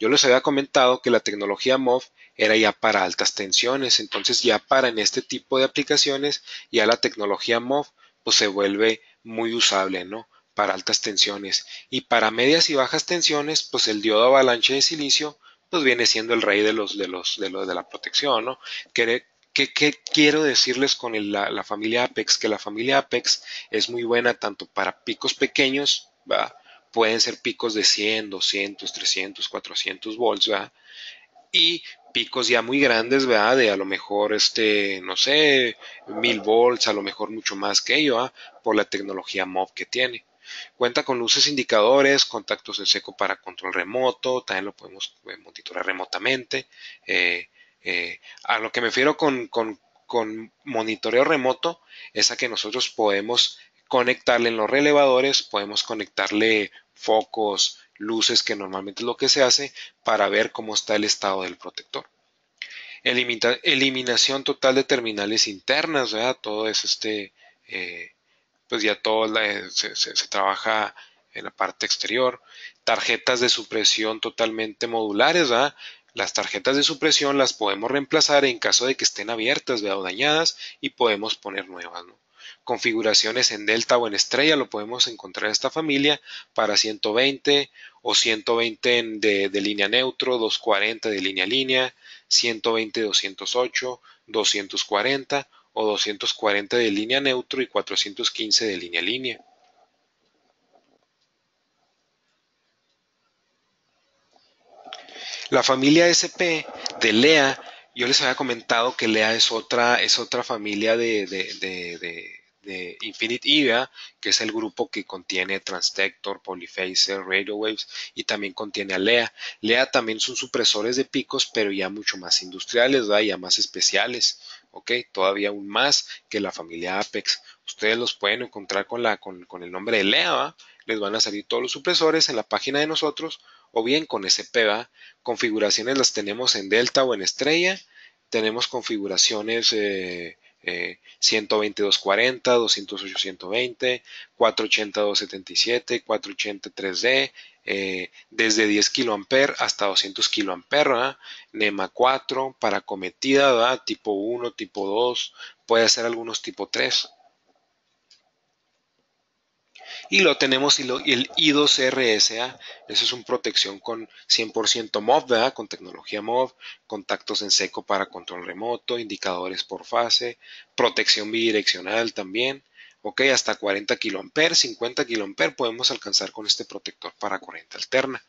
Yo les había comentado que la tecnología MOV era ya para altas tensiones, entonces ya para en este tipo de aplicaciones ya la tecnología MOV pues se vuelve muy usable, ¿no? Para altas tensiones y para medias y bajas tensiones pues el diodo avalanche de silicio pues viene siendo el rey de los de los de de la protección, ¿no? ¿Qué, quiero decirles con la, familia Apex? Que la familia Apex es muy buena tanto para picos pequeños, ¿va? Pueden ser picos de 100, 200, 300, 400 volts, ¿verdad? Y picos ya muy grandes, ¿verdad? De a lo mejor, este, no sé, 1000 volts, a lo mejor mucho más que ello, ¿verdad? Por la tecnología MOV que tiene. Cuenta con luces indicadores, contactos en seco para control remoto, también lo podemos eh, monitorear remotamente. Eh, eh, a lo que me refiero con, con, con monitoreo remoto es a que nosotros podemos conectarle en los relevadores, podemos conectarle focos, luces, que normalmente es lo que se hace para ver cómo está el estado del protector. eliminación total de terminales internas, ¿verdad? Todo es este, eh, pues ya todo se, se, trabaja en la parte exterior. Tarjetas de supresión totalmente modulares, ¿verdad? Las tarjetas de supresión las podemos reemplazar en caso de que estén abiertas o dañadas y podemos poner nuevas, ¿no? configuraciones en delta o en estrella, lo podemos encontrar esta familia para 120 o 120 de, línea neutro, 240 de línea línea, 120 208, 240 o 240 de línea neutro y 415 de línea línea. La familia SP de LEA, yo les había comentado que LEA es otra, es otra familia de Infinite IVA, que es el grupo que contiene Transtector, Polyphaser, Radio Waves y también contiene a Lea. Lea también son supresores de picos, pero ya mucho más industriales, ya más especiales, ¿ok? Todavía aún más que la familia Apex. Ustedes los pueden encontrar con, la, con, con el nombre de Lea, les van a salir todos los supresores en la página de nosotros o bien con SP, Configuraciones las tenemos en Delta o en Estrella. Tenemos configuraciones eh, eh, 122.40, 208.120, 480.277, 480.3D, eh, desde 10 kA hasta 200 kA, NEMA 4 para cometida, tipo 1, tipo 2, puede ser algunos tipo 3 y lo tenemos y, el I2RSA, eso es una protección con 100% MOV, con tecnología MOV, contactos en seco para control remoto, indicadores por fase, protección bidireccional también, ok, hasta 40 kA, 50 kA podemos alcanzar con este protector para corriente alterna.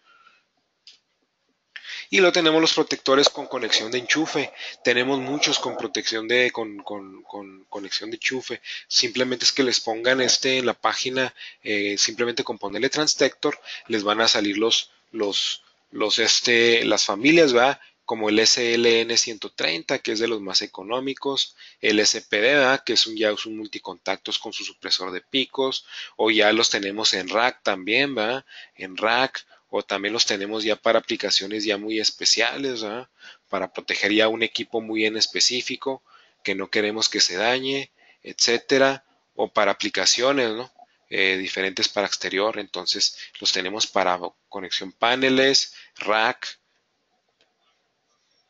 Y luego tenemos los protectores con conexión de enchufe. Tenemos muchos con protección de con, con, conexión de enchufe. Simplemente es que les pongan este en la página, eh, simplemente con ponerle Transtector, les van a salir los, los, los este, las familias, ¿verdad? como el SLN 130, que es de los más económicos, el SPD, que es un, ya es un multicontactos con su supresor de picos, o ya los tenemos en rack también, ¿va? En rack, o también los tenemos ya para aplicaciones ya muy especiales, para proteger ya un equipo muy en específico que no queremos que se dañe, etcétera, o para aplicaciones. Eh, diferentes para exterior, entonces los tenemos para conexión paneles, rack,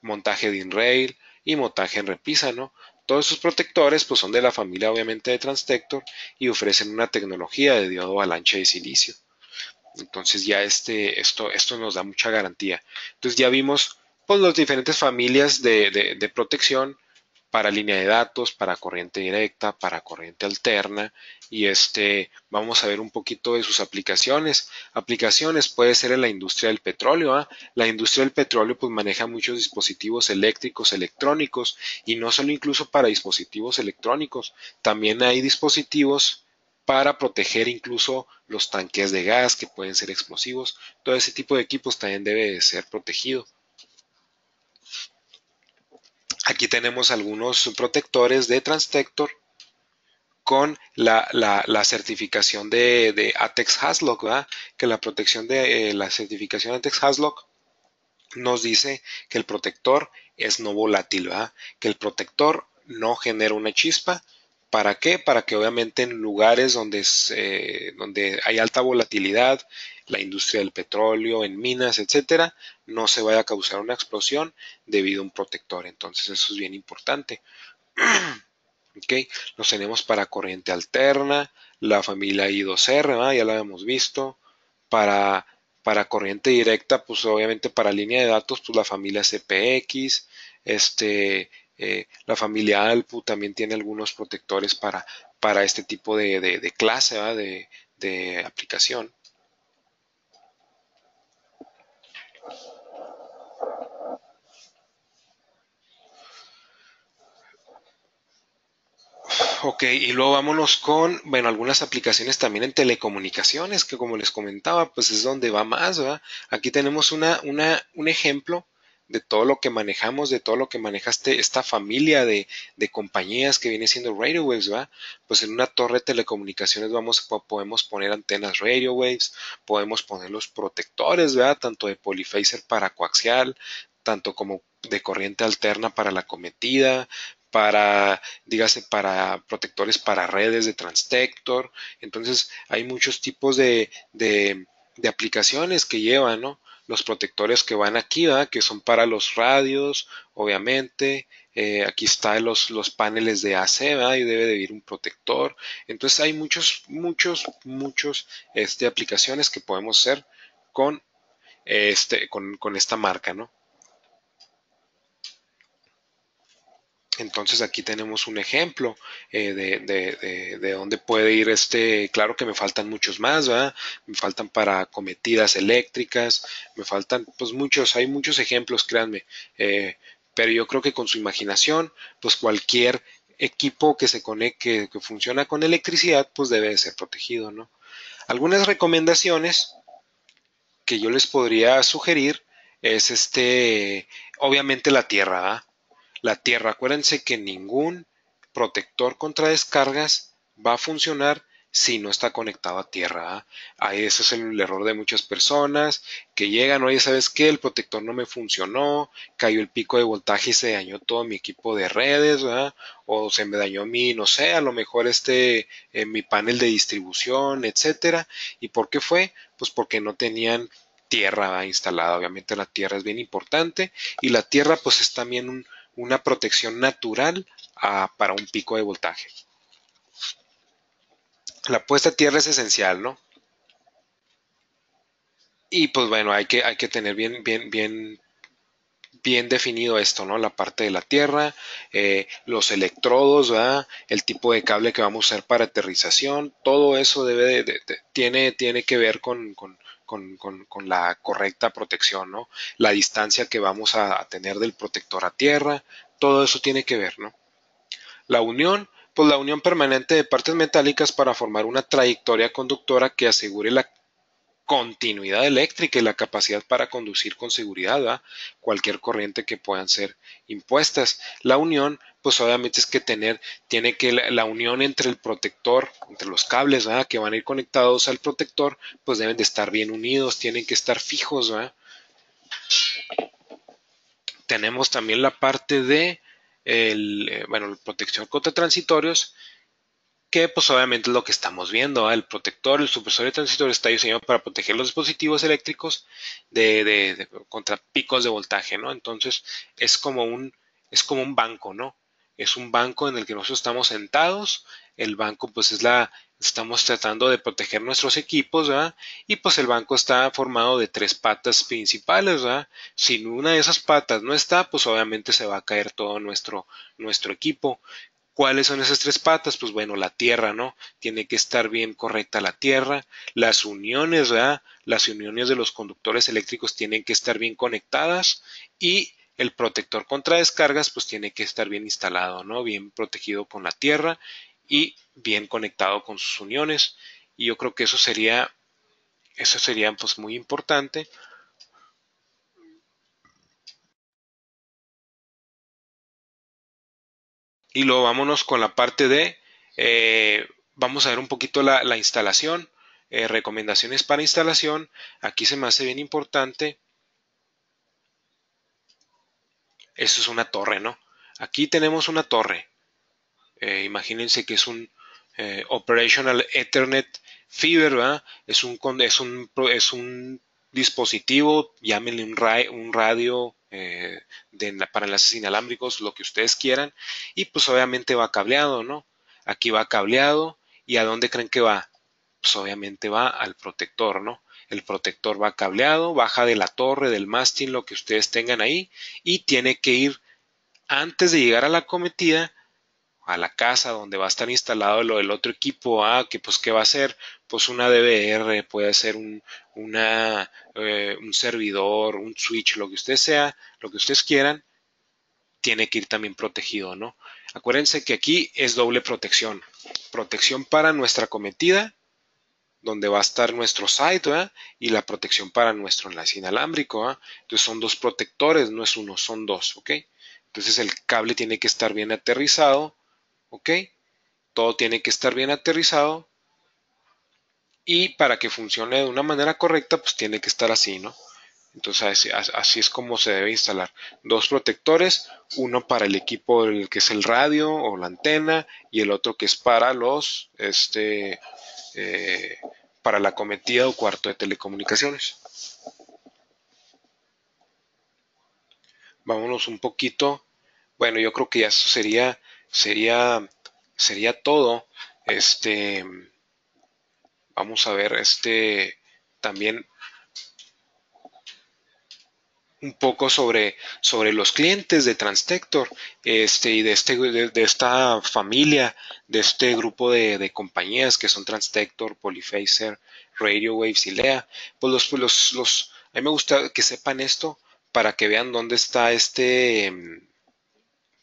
montaje de in-rail y montaje en repisa, ¿no? Todos esos protectores pues son de la familia obviamente de Transtector y ofrecen una tecnología de diodo avalancha de silicio. Entonces ya este, esto, esto nos da mucha garantía. Entonces ya vimos pues, las diferentes familias de, de, protección para línea de datos, para corriente directa, para corriente alterna y este vamos a ver un poquito de sus aplicaciones. Aplicaciones puede ser en la industria del petróleo. ¿ah? La industria del petróleo pues maneja muchos dispositivos eléctricos, electrónicos y no solo incluso para dispositivos electrónicos, también hay dispositivos para proteger incluso los tanques de gas que pueden ser explosivos. Todo ese tipo de equipos también debe ser protegido. Aquí tenemos algunos protectores de Transtector con la, certificación de, ATEX Haslock, que la protección de eh, la certificación ATEX Haslock nos dice que el protector es no volátil, que el protector no genera una chispa, ¿Para qué? Para que obviamente en lugares donde, donde hay alta volatilidad, la industria del petróleo, en minas, etcétera, no se vaya a causar una explosión debido a un protector. Entonces eso es bien importante. ok, los tenemos para corriente alterna, la familia I2R, ya la habíamos visto. Para, para corriente directa, pues obviamente para línea de datos, pues la familia CPX, este, eh, la familia Alpu también tiene algunos protectores para, para este tipo de, clase de, de aplicación. Ok, y luego vámonos con, bueno, algunas aplicaciones también en telecomunicaciones, que como les comentaba, pues es donde va más, ¿verdad? Aquí tenemos una, una, un ejemplo de todo lo que manejamos, de todo lo que manejaste esta familia de, compañías que viene siendo Radio Waves, ¿va? Pues en una torre de telecomunicaciones vamos, podemos poner antenas Radio Waves, podemos poner los protectores, ¿verdad? Tanto de poliphaser para coaxial, tanto como de corriente alterna para la cometida, para, dígase, para protectores para redes de Transtector. Entonces, hay muchos tipos de, de, de aplicaciones que llevan, ¿no? Los protectores que van aquí, que son para los radios, obviamente. Eh, aquí están los, los paneles de AC, y debe de ir un protector. Entonces hay muchos, muchos, muchos este, aplicaciones que podemos hacer con, este, con, esta marca, ¿no? Entonces aquí tenemos un ejemplo eh, de, de, de, dónde puede ir este, claro que me faltan muchos más, ¿verdad? Me faltan para cometidas eléctricas, me faltan pues muchos, hay muchos ejemplos, créanme, eh, pero yo creo que con su imaginación, pues cualquier equipo que se conecte, que, funciona con electricidad, pues debe de ser protegido, ¿no? Algunas recomendaciones que yo les podría sugerir es este, obviamente la tierra, ¿verdad? La Tierra. Acuérdense que ningún protector contra descargas va a funcionar si no está conectado a tierra. ¿ah? Ahí ese es el error de muchas personas que llegan, oye, ¿sabes qué? El protector no me funcionó, cayó el pico de voltaje y se dañó todo mi equipo de redes, o se me dañó mi, no sé, a lo mejor este, eh, mi panel de distribución, etcétera. ¿Y por qué fue? Pues porque no tenían tierra instalada. Obviamente la tierra es bien importante y la tierra pues es también un, una protección natural ah, para un pico de voltaje. La puesta a tierra es esencial, ¿no? Y pues bueno, hay que, hay que tener bien, bien, bien, bien definido esto, ¿no? La parte de la tierra, eh, los electrodos, el tipo de cable que vamos a usar para aterrización, todo eso debe de, tiene, tiene que ver con, con, con, la correcta protección, ¿no? La distancia que vamos a, tener del protector a tierra, todo eso tiene que ver, ¿no? La unión, pues la unión permanente de partes metálicas para formar una trayectoria conductora que asegure la continuidad eléctrica y la capacidad para conducir con seguridad cualquier corriente que puedan ser impuestas. La unión pues obviamente es que tener, tiene que la, unión entre el protector, entre los cables, que van a ir conectados al protector, pues deben de estar bien unidos, tienen que estar fijos, Tenemos también la parte de, el, eh, bueno, protección contra transitorios, que pues obviamente es lo que estamos viendo, el protector, el supresor de transitor está diseñado para proteger los dispositivos eléctricos de, contra picos de voltaje, ¿no? Entonces es como un, es como un banco, ¿no? es un banco en el que nosotros estamos sentados. El banco pues es la, estamos tratando de proteger nuestros equipos, ¿verdad? Y pues el banco está formado de tres patas principales, ¿verdad? Si una de esas patas no está, pues obviamente se va a caer todo nuestro, nuestro equipo. ¿Cuáles son esas tres patas? Pues bueno, la tierra, ¿no? Tiene que estar bien correcta la tierra. Las uniones, ¿verdad? Las uniones de los conductores eléctricos tienen que estar bien conectadas y el protector contra descargas pues tiene que estar bien instalado, ¿no? Bien protegido con la tierra y bien conectado con sus uniones. Y yo creo que eso sería, eso sería pues muy importante. Y luego vámonos con la parte de, eh, vamos a ver un poquito la, instalación, eh, recomendaciones para instalación. Aquí se me hace bien importante Eso es una torre, ¿no? Aquí tenemos una torre. Eh, imagínense que es un Operational Ethernet Fiber. Es un, es un, es un dispositivo, llámenle un radio eh, para enlaces inalámbricos, lo que ustedes quieran, y pues obviamente va cableado, ¿no? Aquí va cableado, ¿y a dónde creen que va? Pues obviamente va al protector, ¿no? el protector va cableado, baja de la torre, del mástil, lo que ustedes tengan ahí, y tiene que ir antes de llegar a la cometida, a la casa donde va a estar instalado lo del otro equipo, ah, que pues qué va a ser, pues una DVR, puede ser un, eh, un servidor, un switch, lo que usted sea, lo que ustedes quieran, tiene que ir también protegido, ¿no? Acuérdense que aquí es doble protección. Protección para nuestra cometida donde va a estar nuestro site y la protección para nuestro enlace inalámbrico. Entonces son dos protectores, no es uno, son dos. ¿ok? Entonces el cable tiene que estar bien aterrizado. ¿Ok? Todo tiene que estar bien aterrizado. Y para que funcione de una manera correcta, pues tiene que estar así, ¿no? Entonces así, es como se debe instalar. Dos protectores, uno para el equipo que es el radio o la antena y el otro que es para los este, eh, para la cometida o cuarto de telecomunicaciones. Vámonos un poquito. Bueno, yo creo que ya eso sería, sería, sería todo. Este, vamos a ver, este, también un poco sobre, sobre los clientes de Transtector este, y de, este, de, esta familia, de este grupo de, compañías que son Transtector, Polyphaser, Radio Waves y Lea. Pues los, los, los, a mí me gusta que sepan esto para que vean dónde está este,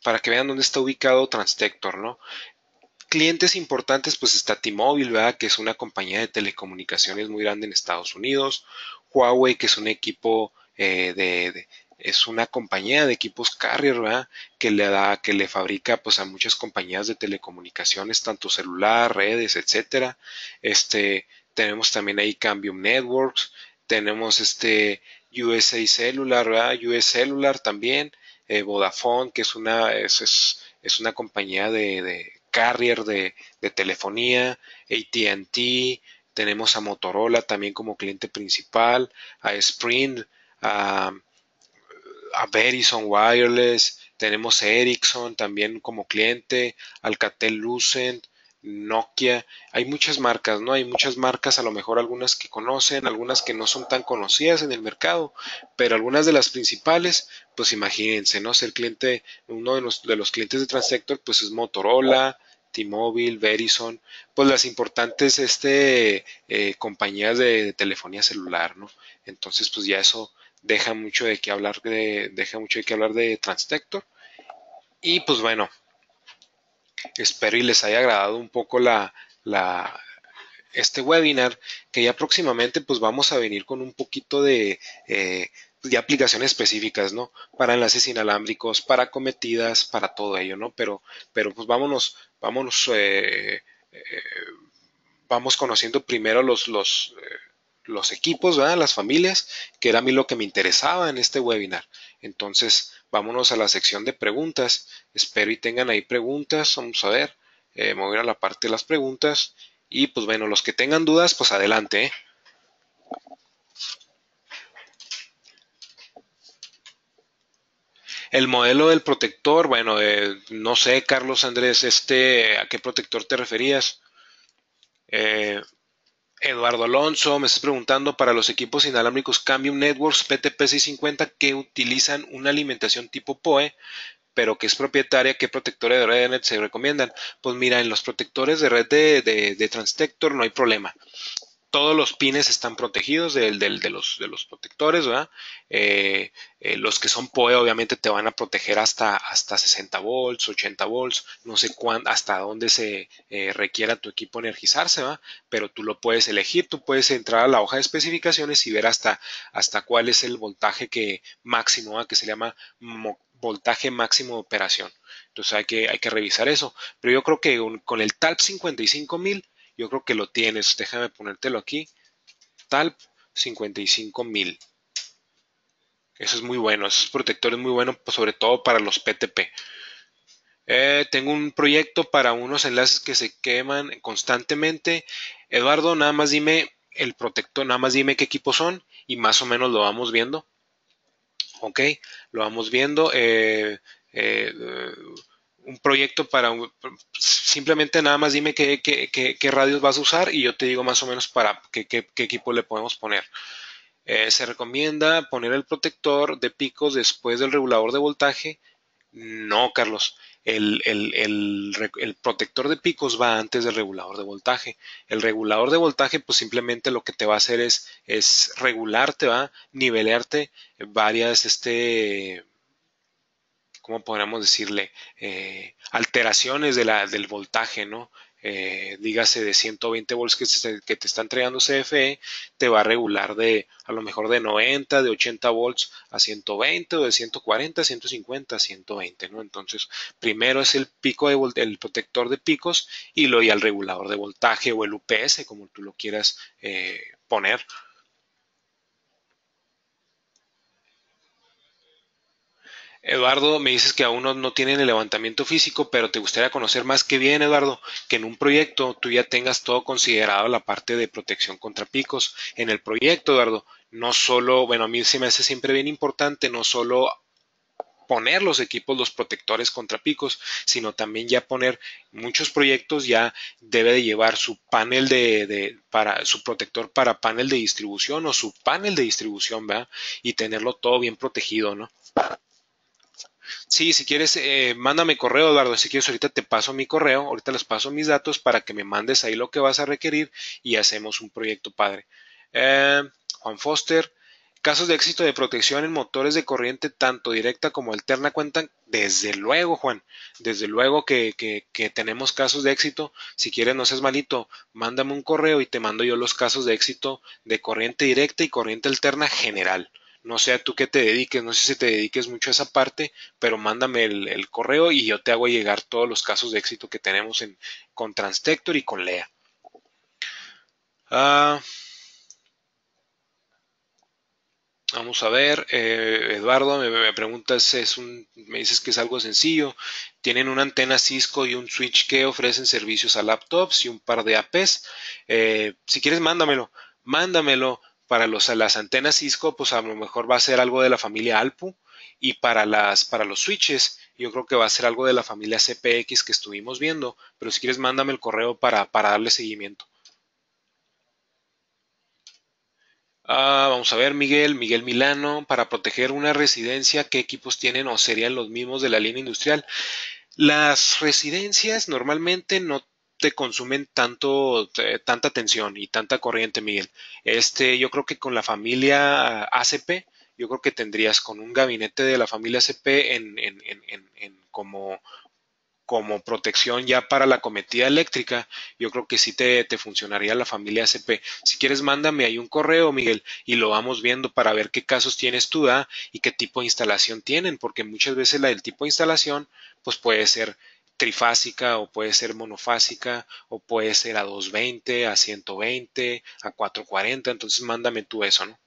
para que vean dónde está ubicado Transtector, ¿no? clientes importantes, pues está T-Mobile, ¿verdad? Que es una compañía de telecomunicaciones muy grande en Estados Unidos. Huawei, que es un equipo eh, de, es una compañía de equipos carrier, ¿verdad? Que le da, que le fabrica pues a muchas compañías de telecomunicaciones, tanto celular, redes, etcétera. Este, tenemos también ahí Cambium Networks, tenemos este USA Cellular, ¿verdad? US Cellular también, eh, Vodafone, que es una, es, es, una compañía de carrier de, telefonía, ATT, tenemos a Motorola también como cliente principal, a Sprint, a, a Verizon Wireless, tenemos a Ericsson también como cliente, Alcatel Lucent, Nokia, hay muchas marcas, ¿no? Hay muchas marcas, a lo mejor algunas que conocen, algunas que no son tan conocidas en el mercado, pero algunas de las principales, pues imagínense, ¿no? Ser cliente, uno de los, clientes de Transsector, pues es Motorola, T-Mobile, Verizon, pues las importantes este, eh, compañías de, telefonía celular, ¿no? Entonces, pues ya eso deja mucho de qué hablar de, deja mucho de qué hablar de Transtector. Y pues bueno, espero y les haya agradado un poco este webinar, que ya próximamente pues vamos a venir con un poquito de, eh, aplicaciones específicas, ¿no? Para enlaces inalámbricos, para cometidas, para todo ello, ¿no? Pero, pero pues vámonos, vámonos, eh, eh, vamos conociendo primero los, los, los equipos, ¿verdad? Las familias, que era a mí lo que me interesaba en este webinar. Entonces, vámonos a la sección de preguntas. Espero y tengan ahí preguntas. Vamos a ver. Eh, voy a la parte de las preguntas. Y pues bueno, los que tengan dudas, pues adelante. ¿eh? El modelo del protector, bueno, eh, no sé, Carlos Andrés, este, ¿a qué protector te referías? Eh, Eduardo Alonso, me estás preguntando para los equipos inalámbricos Cambium Networks PTP650 que utilizan una alimentación tipo PoE, pero que es propietaria, ¿qué protectores de red de net se recomiendan? Pues mira, en los protectores de red de, de, de Transtector no hay problema todos los pines están protegidos de, los, de los, protectores, ¿verdad? Eh, eh, los que son PoE obviamente te van a proteger hasta, hasta 60 volts, 80 volts, no sé cuán, hasta dónde se eh, requiera tu equipo energizarse, ¿verdad? Pero tú lo puedes elegir, tú puedes entrar a la hoja de especificaciones y ver hasta, hasta cuál es el voltaje que máximo, que se llama voltaje máximo de operación. Entonces hay que, hay que revisar eso. Pero yo creo que con el TALP 55000 yo creo que lo tienes. Déjame ponértelo aquí. Talp 55000. Eso es muy bueno. Esos protectores muy buenos, pues, sobre todo para los PTP. Eh, tengo un proyecto para unos enlaces que se queman constantemente. Eduardo, nada más dime el protector, nada más dime qué equipos son y más o menos lo vamos viendo. Ok, lo vamos viendo. eh, eh un proyecto para simplemente nada más dime qué, radios vas a usar y yo te digo más o menos para qué, equipo le podemos poner. Eh, se recomienda poner el protector de picos después del regulador de voltaje. No, Carlos. El, el, protector de picos va antes del regulador de voltaje. El regulador de voltaje, pues simplemente lo que te va a hacer es, es regularte, va, nivelarte varias, este, ¿cómo podríamos decirle? Eh, alteraciones de la, del voltaje, ¿no? Eh, dígase de 120 volts que, te está entregando CFE, te va a regular de a lo mejor de 90, de 80 volts a 120 o de 140, 150 a 120, ¿no? Entonces, primero es el pico de el protector de picos y luego ya el regulador de voltaje o el UPS, como tú lo quieras eh, poner. Eduardo, me dices que aún no, tienen el levantamiento físico, pero te gustaría conocer más que bien, Eduardo, que en un proyecto tú ya tengas todo considerado la parte de protección contra picos. En el proyecto, Eduardo, no solo, bueno, a mí se me hace siempre bien importante, no solo poner los equipos, los protectores contra picos, sino también ya poner muchos proyectos ya debe de llevar su panel de, para su protector para panel de distribución o su panel de distribución, ¿verdad? Y tenerlo todo bien protegido, ¿no? Sí, si quieres, eh, mándame correo, Eduardo. Si quieres, ahorita te paso mi correo, ahorita les paso mis datos para que me mandes ahí lo que vas a requerir y hacemos un proyecto padre. Eh, Juan Foster, casos de éxito de protección en motores de corriente tanto directa como alterna cuentan. Desde luego, Juan, desde luego que, que tenemos casos de éxito. Si quieres, no seas malito, mándame un correo y te mando yo los casos de éxito de corriente directa y corriente alterna general. No sé a tú qué te dediques, no sé si te dediques mucho a esa parte, pero mándame el, correo y yo te hago llegar todos los casos de éxito que tenemos en, con Transtector y con Lea. Ah, vamos a ver, eh, Eduardo me, preguntas, es un, me dices que es algo sencillo. Tienen una antena Cisco y un switch que ofrecen servicios a laptops y un par de APs. Eh, si quieres, mándamelo, mándamelo para los, las antenas Cisco, pues a lo mejor va a ser algo de la familia Alpu. Y para, las, para los switches, yo creo que va a ser algo de la familia CPX que estuvimos viendo. Pero si quieres, mándame el correo para, para darle seguimiento. Ah, vamos a ver, Miguel, Miguel Milano, para proteger una residencia, ¿qué equipos tienen o serían los mismos de la línea industrial? Las residencias normalmente no te consumen tanto, tanta tensión y tanta corriente, Miguel. Este, yo creo que con la familia ACP, yo creo que tendrías con un gabinete de la familia ACP en, en, en, en como, como protección ya para la cometida eléctrica, yo creo que sí te, te, funcionaría la familia ACP. Si quieres, mándame ahí un correo, Miguel, y lo vamos viendo para ver qué casos tienes tú ¿da? y qué tipo de instalación tienen, porque muchas veces la del tipo de instalación, pues puede ser trifásica o puede ser monofásica o puede ser a 220, a 120, a 440, entonces mándame tú eso, ¿no?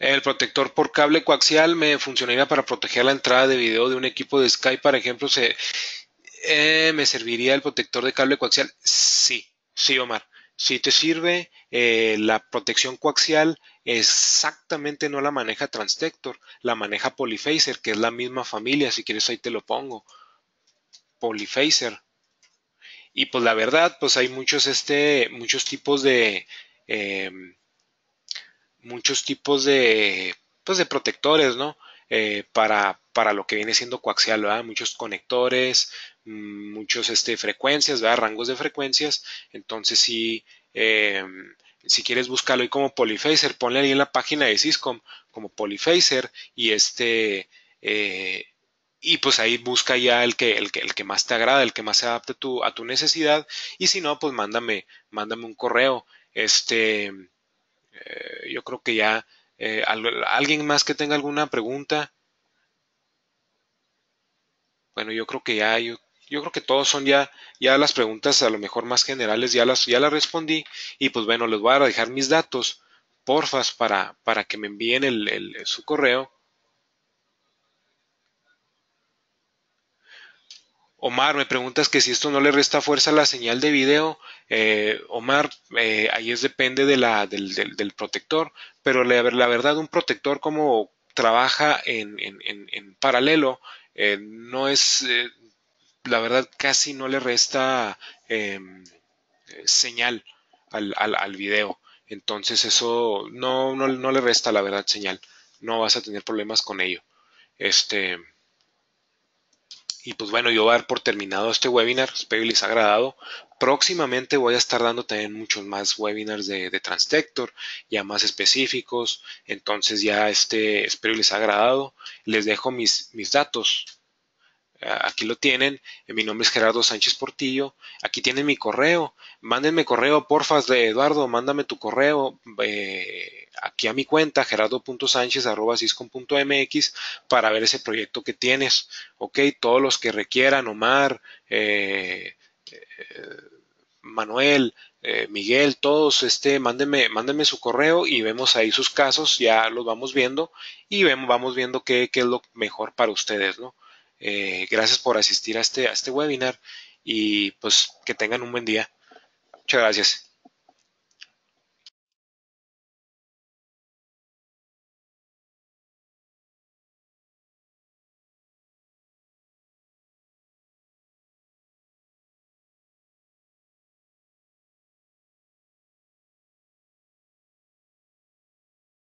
El protector por cable coaxial me funcionaría para proteger la entrada de video de un equipo de Skype, por ejemplo, se, eh, ¿me serviría el protector de cable coaxial? Sí, sí, Omar. Si te sirve, eh, la protección coaxial exactamente no la maneja Transtector, la maneja Polyphaser, que es la misma familia, si quieres ahí te lo pongo. Polyphaser. Y pues la verdad, pues hay muchos, este, muchos tipos de, em, muchos tipos de, pues de protectores, ¿no? Eh, para, para lo que viene siendo coaxial, ¿verdad? Muchos conectores, mm, muchos este, frecuencias, ¿verdad? Rangos de frecuencias. Entonces, si, eh, si quieres buscarlo ahí como Polyphaser, ponle ahí en la página de Syscom como Polyphaser y este, eh, y pues ahí busca ya el que, el que, el que más te agrada, el que más se adapte tu, a tu necesidad. Y si no, pues mándame, mándame un correo. Este, yo creo que ya eh, ¿Alguien más que tenga alguna pregunta? Bueno, yo creo que ya, yo, yo, creo que todos son ya, ya las preguntas a lo mejor más generales, ya las, ya las respondí. Y pues bueno, les voy a dejar mis datos, porfas, para, para que me envíen el, su correo. Omar, me preguntas que si esto no le resta fuerza a la señal de video. Eh, Omar, eh, ahí es depende de la, del, del, protector, pero la, la, verdad un protector como trabaja en, en, en, paralelo, eh, no es, la verdad casi no le resta em, señal al, al, al, video. Entonces eso no, no, no le resta la verdad señal. No vas a tener problemas con ello. Este, y pues bueno, yo voy a dar por terminado este webinar, espero les haya agradado. Próximamente voy a estar dando también muchos más webinars de, de Transtector, ya más específicos. Entonces ya este, espero les haya agradado. Les dejo mis, mis datos Aquí lo tienen. Mi nombre es Gerardo Sánchez Portillo. Aquí tienen mi correo. Mándenme correo, porfas, de Eduardo. Mándame tu correo eh, aquí a mi cuenta, gerardo.sánchez.ciscom.mx, para ver ese proyecto que tienes. Ok, todos los que requieran, Omar, eh, eh, Manuel, Miguel, todos, este, mándenme, mándenme su correo y vemos ahí sus casos, ya los vamos viendo y vemos, vamos viendo qué, qué es lo mejor para ustedes, ¿no? Eh, gracias por asistir a este, a este webinar y pues que tengan un buen día. Muchas gracias.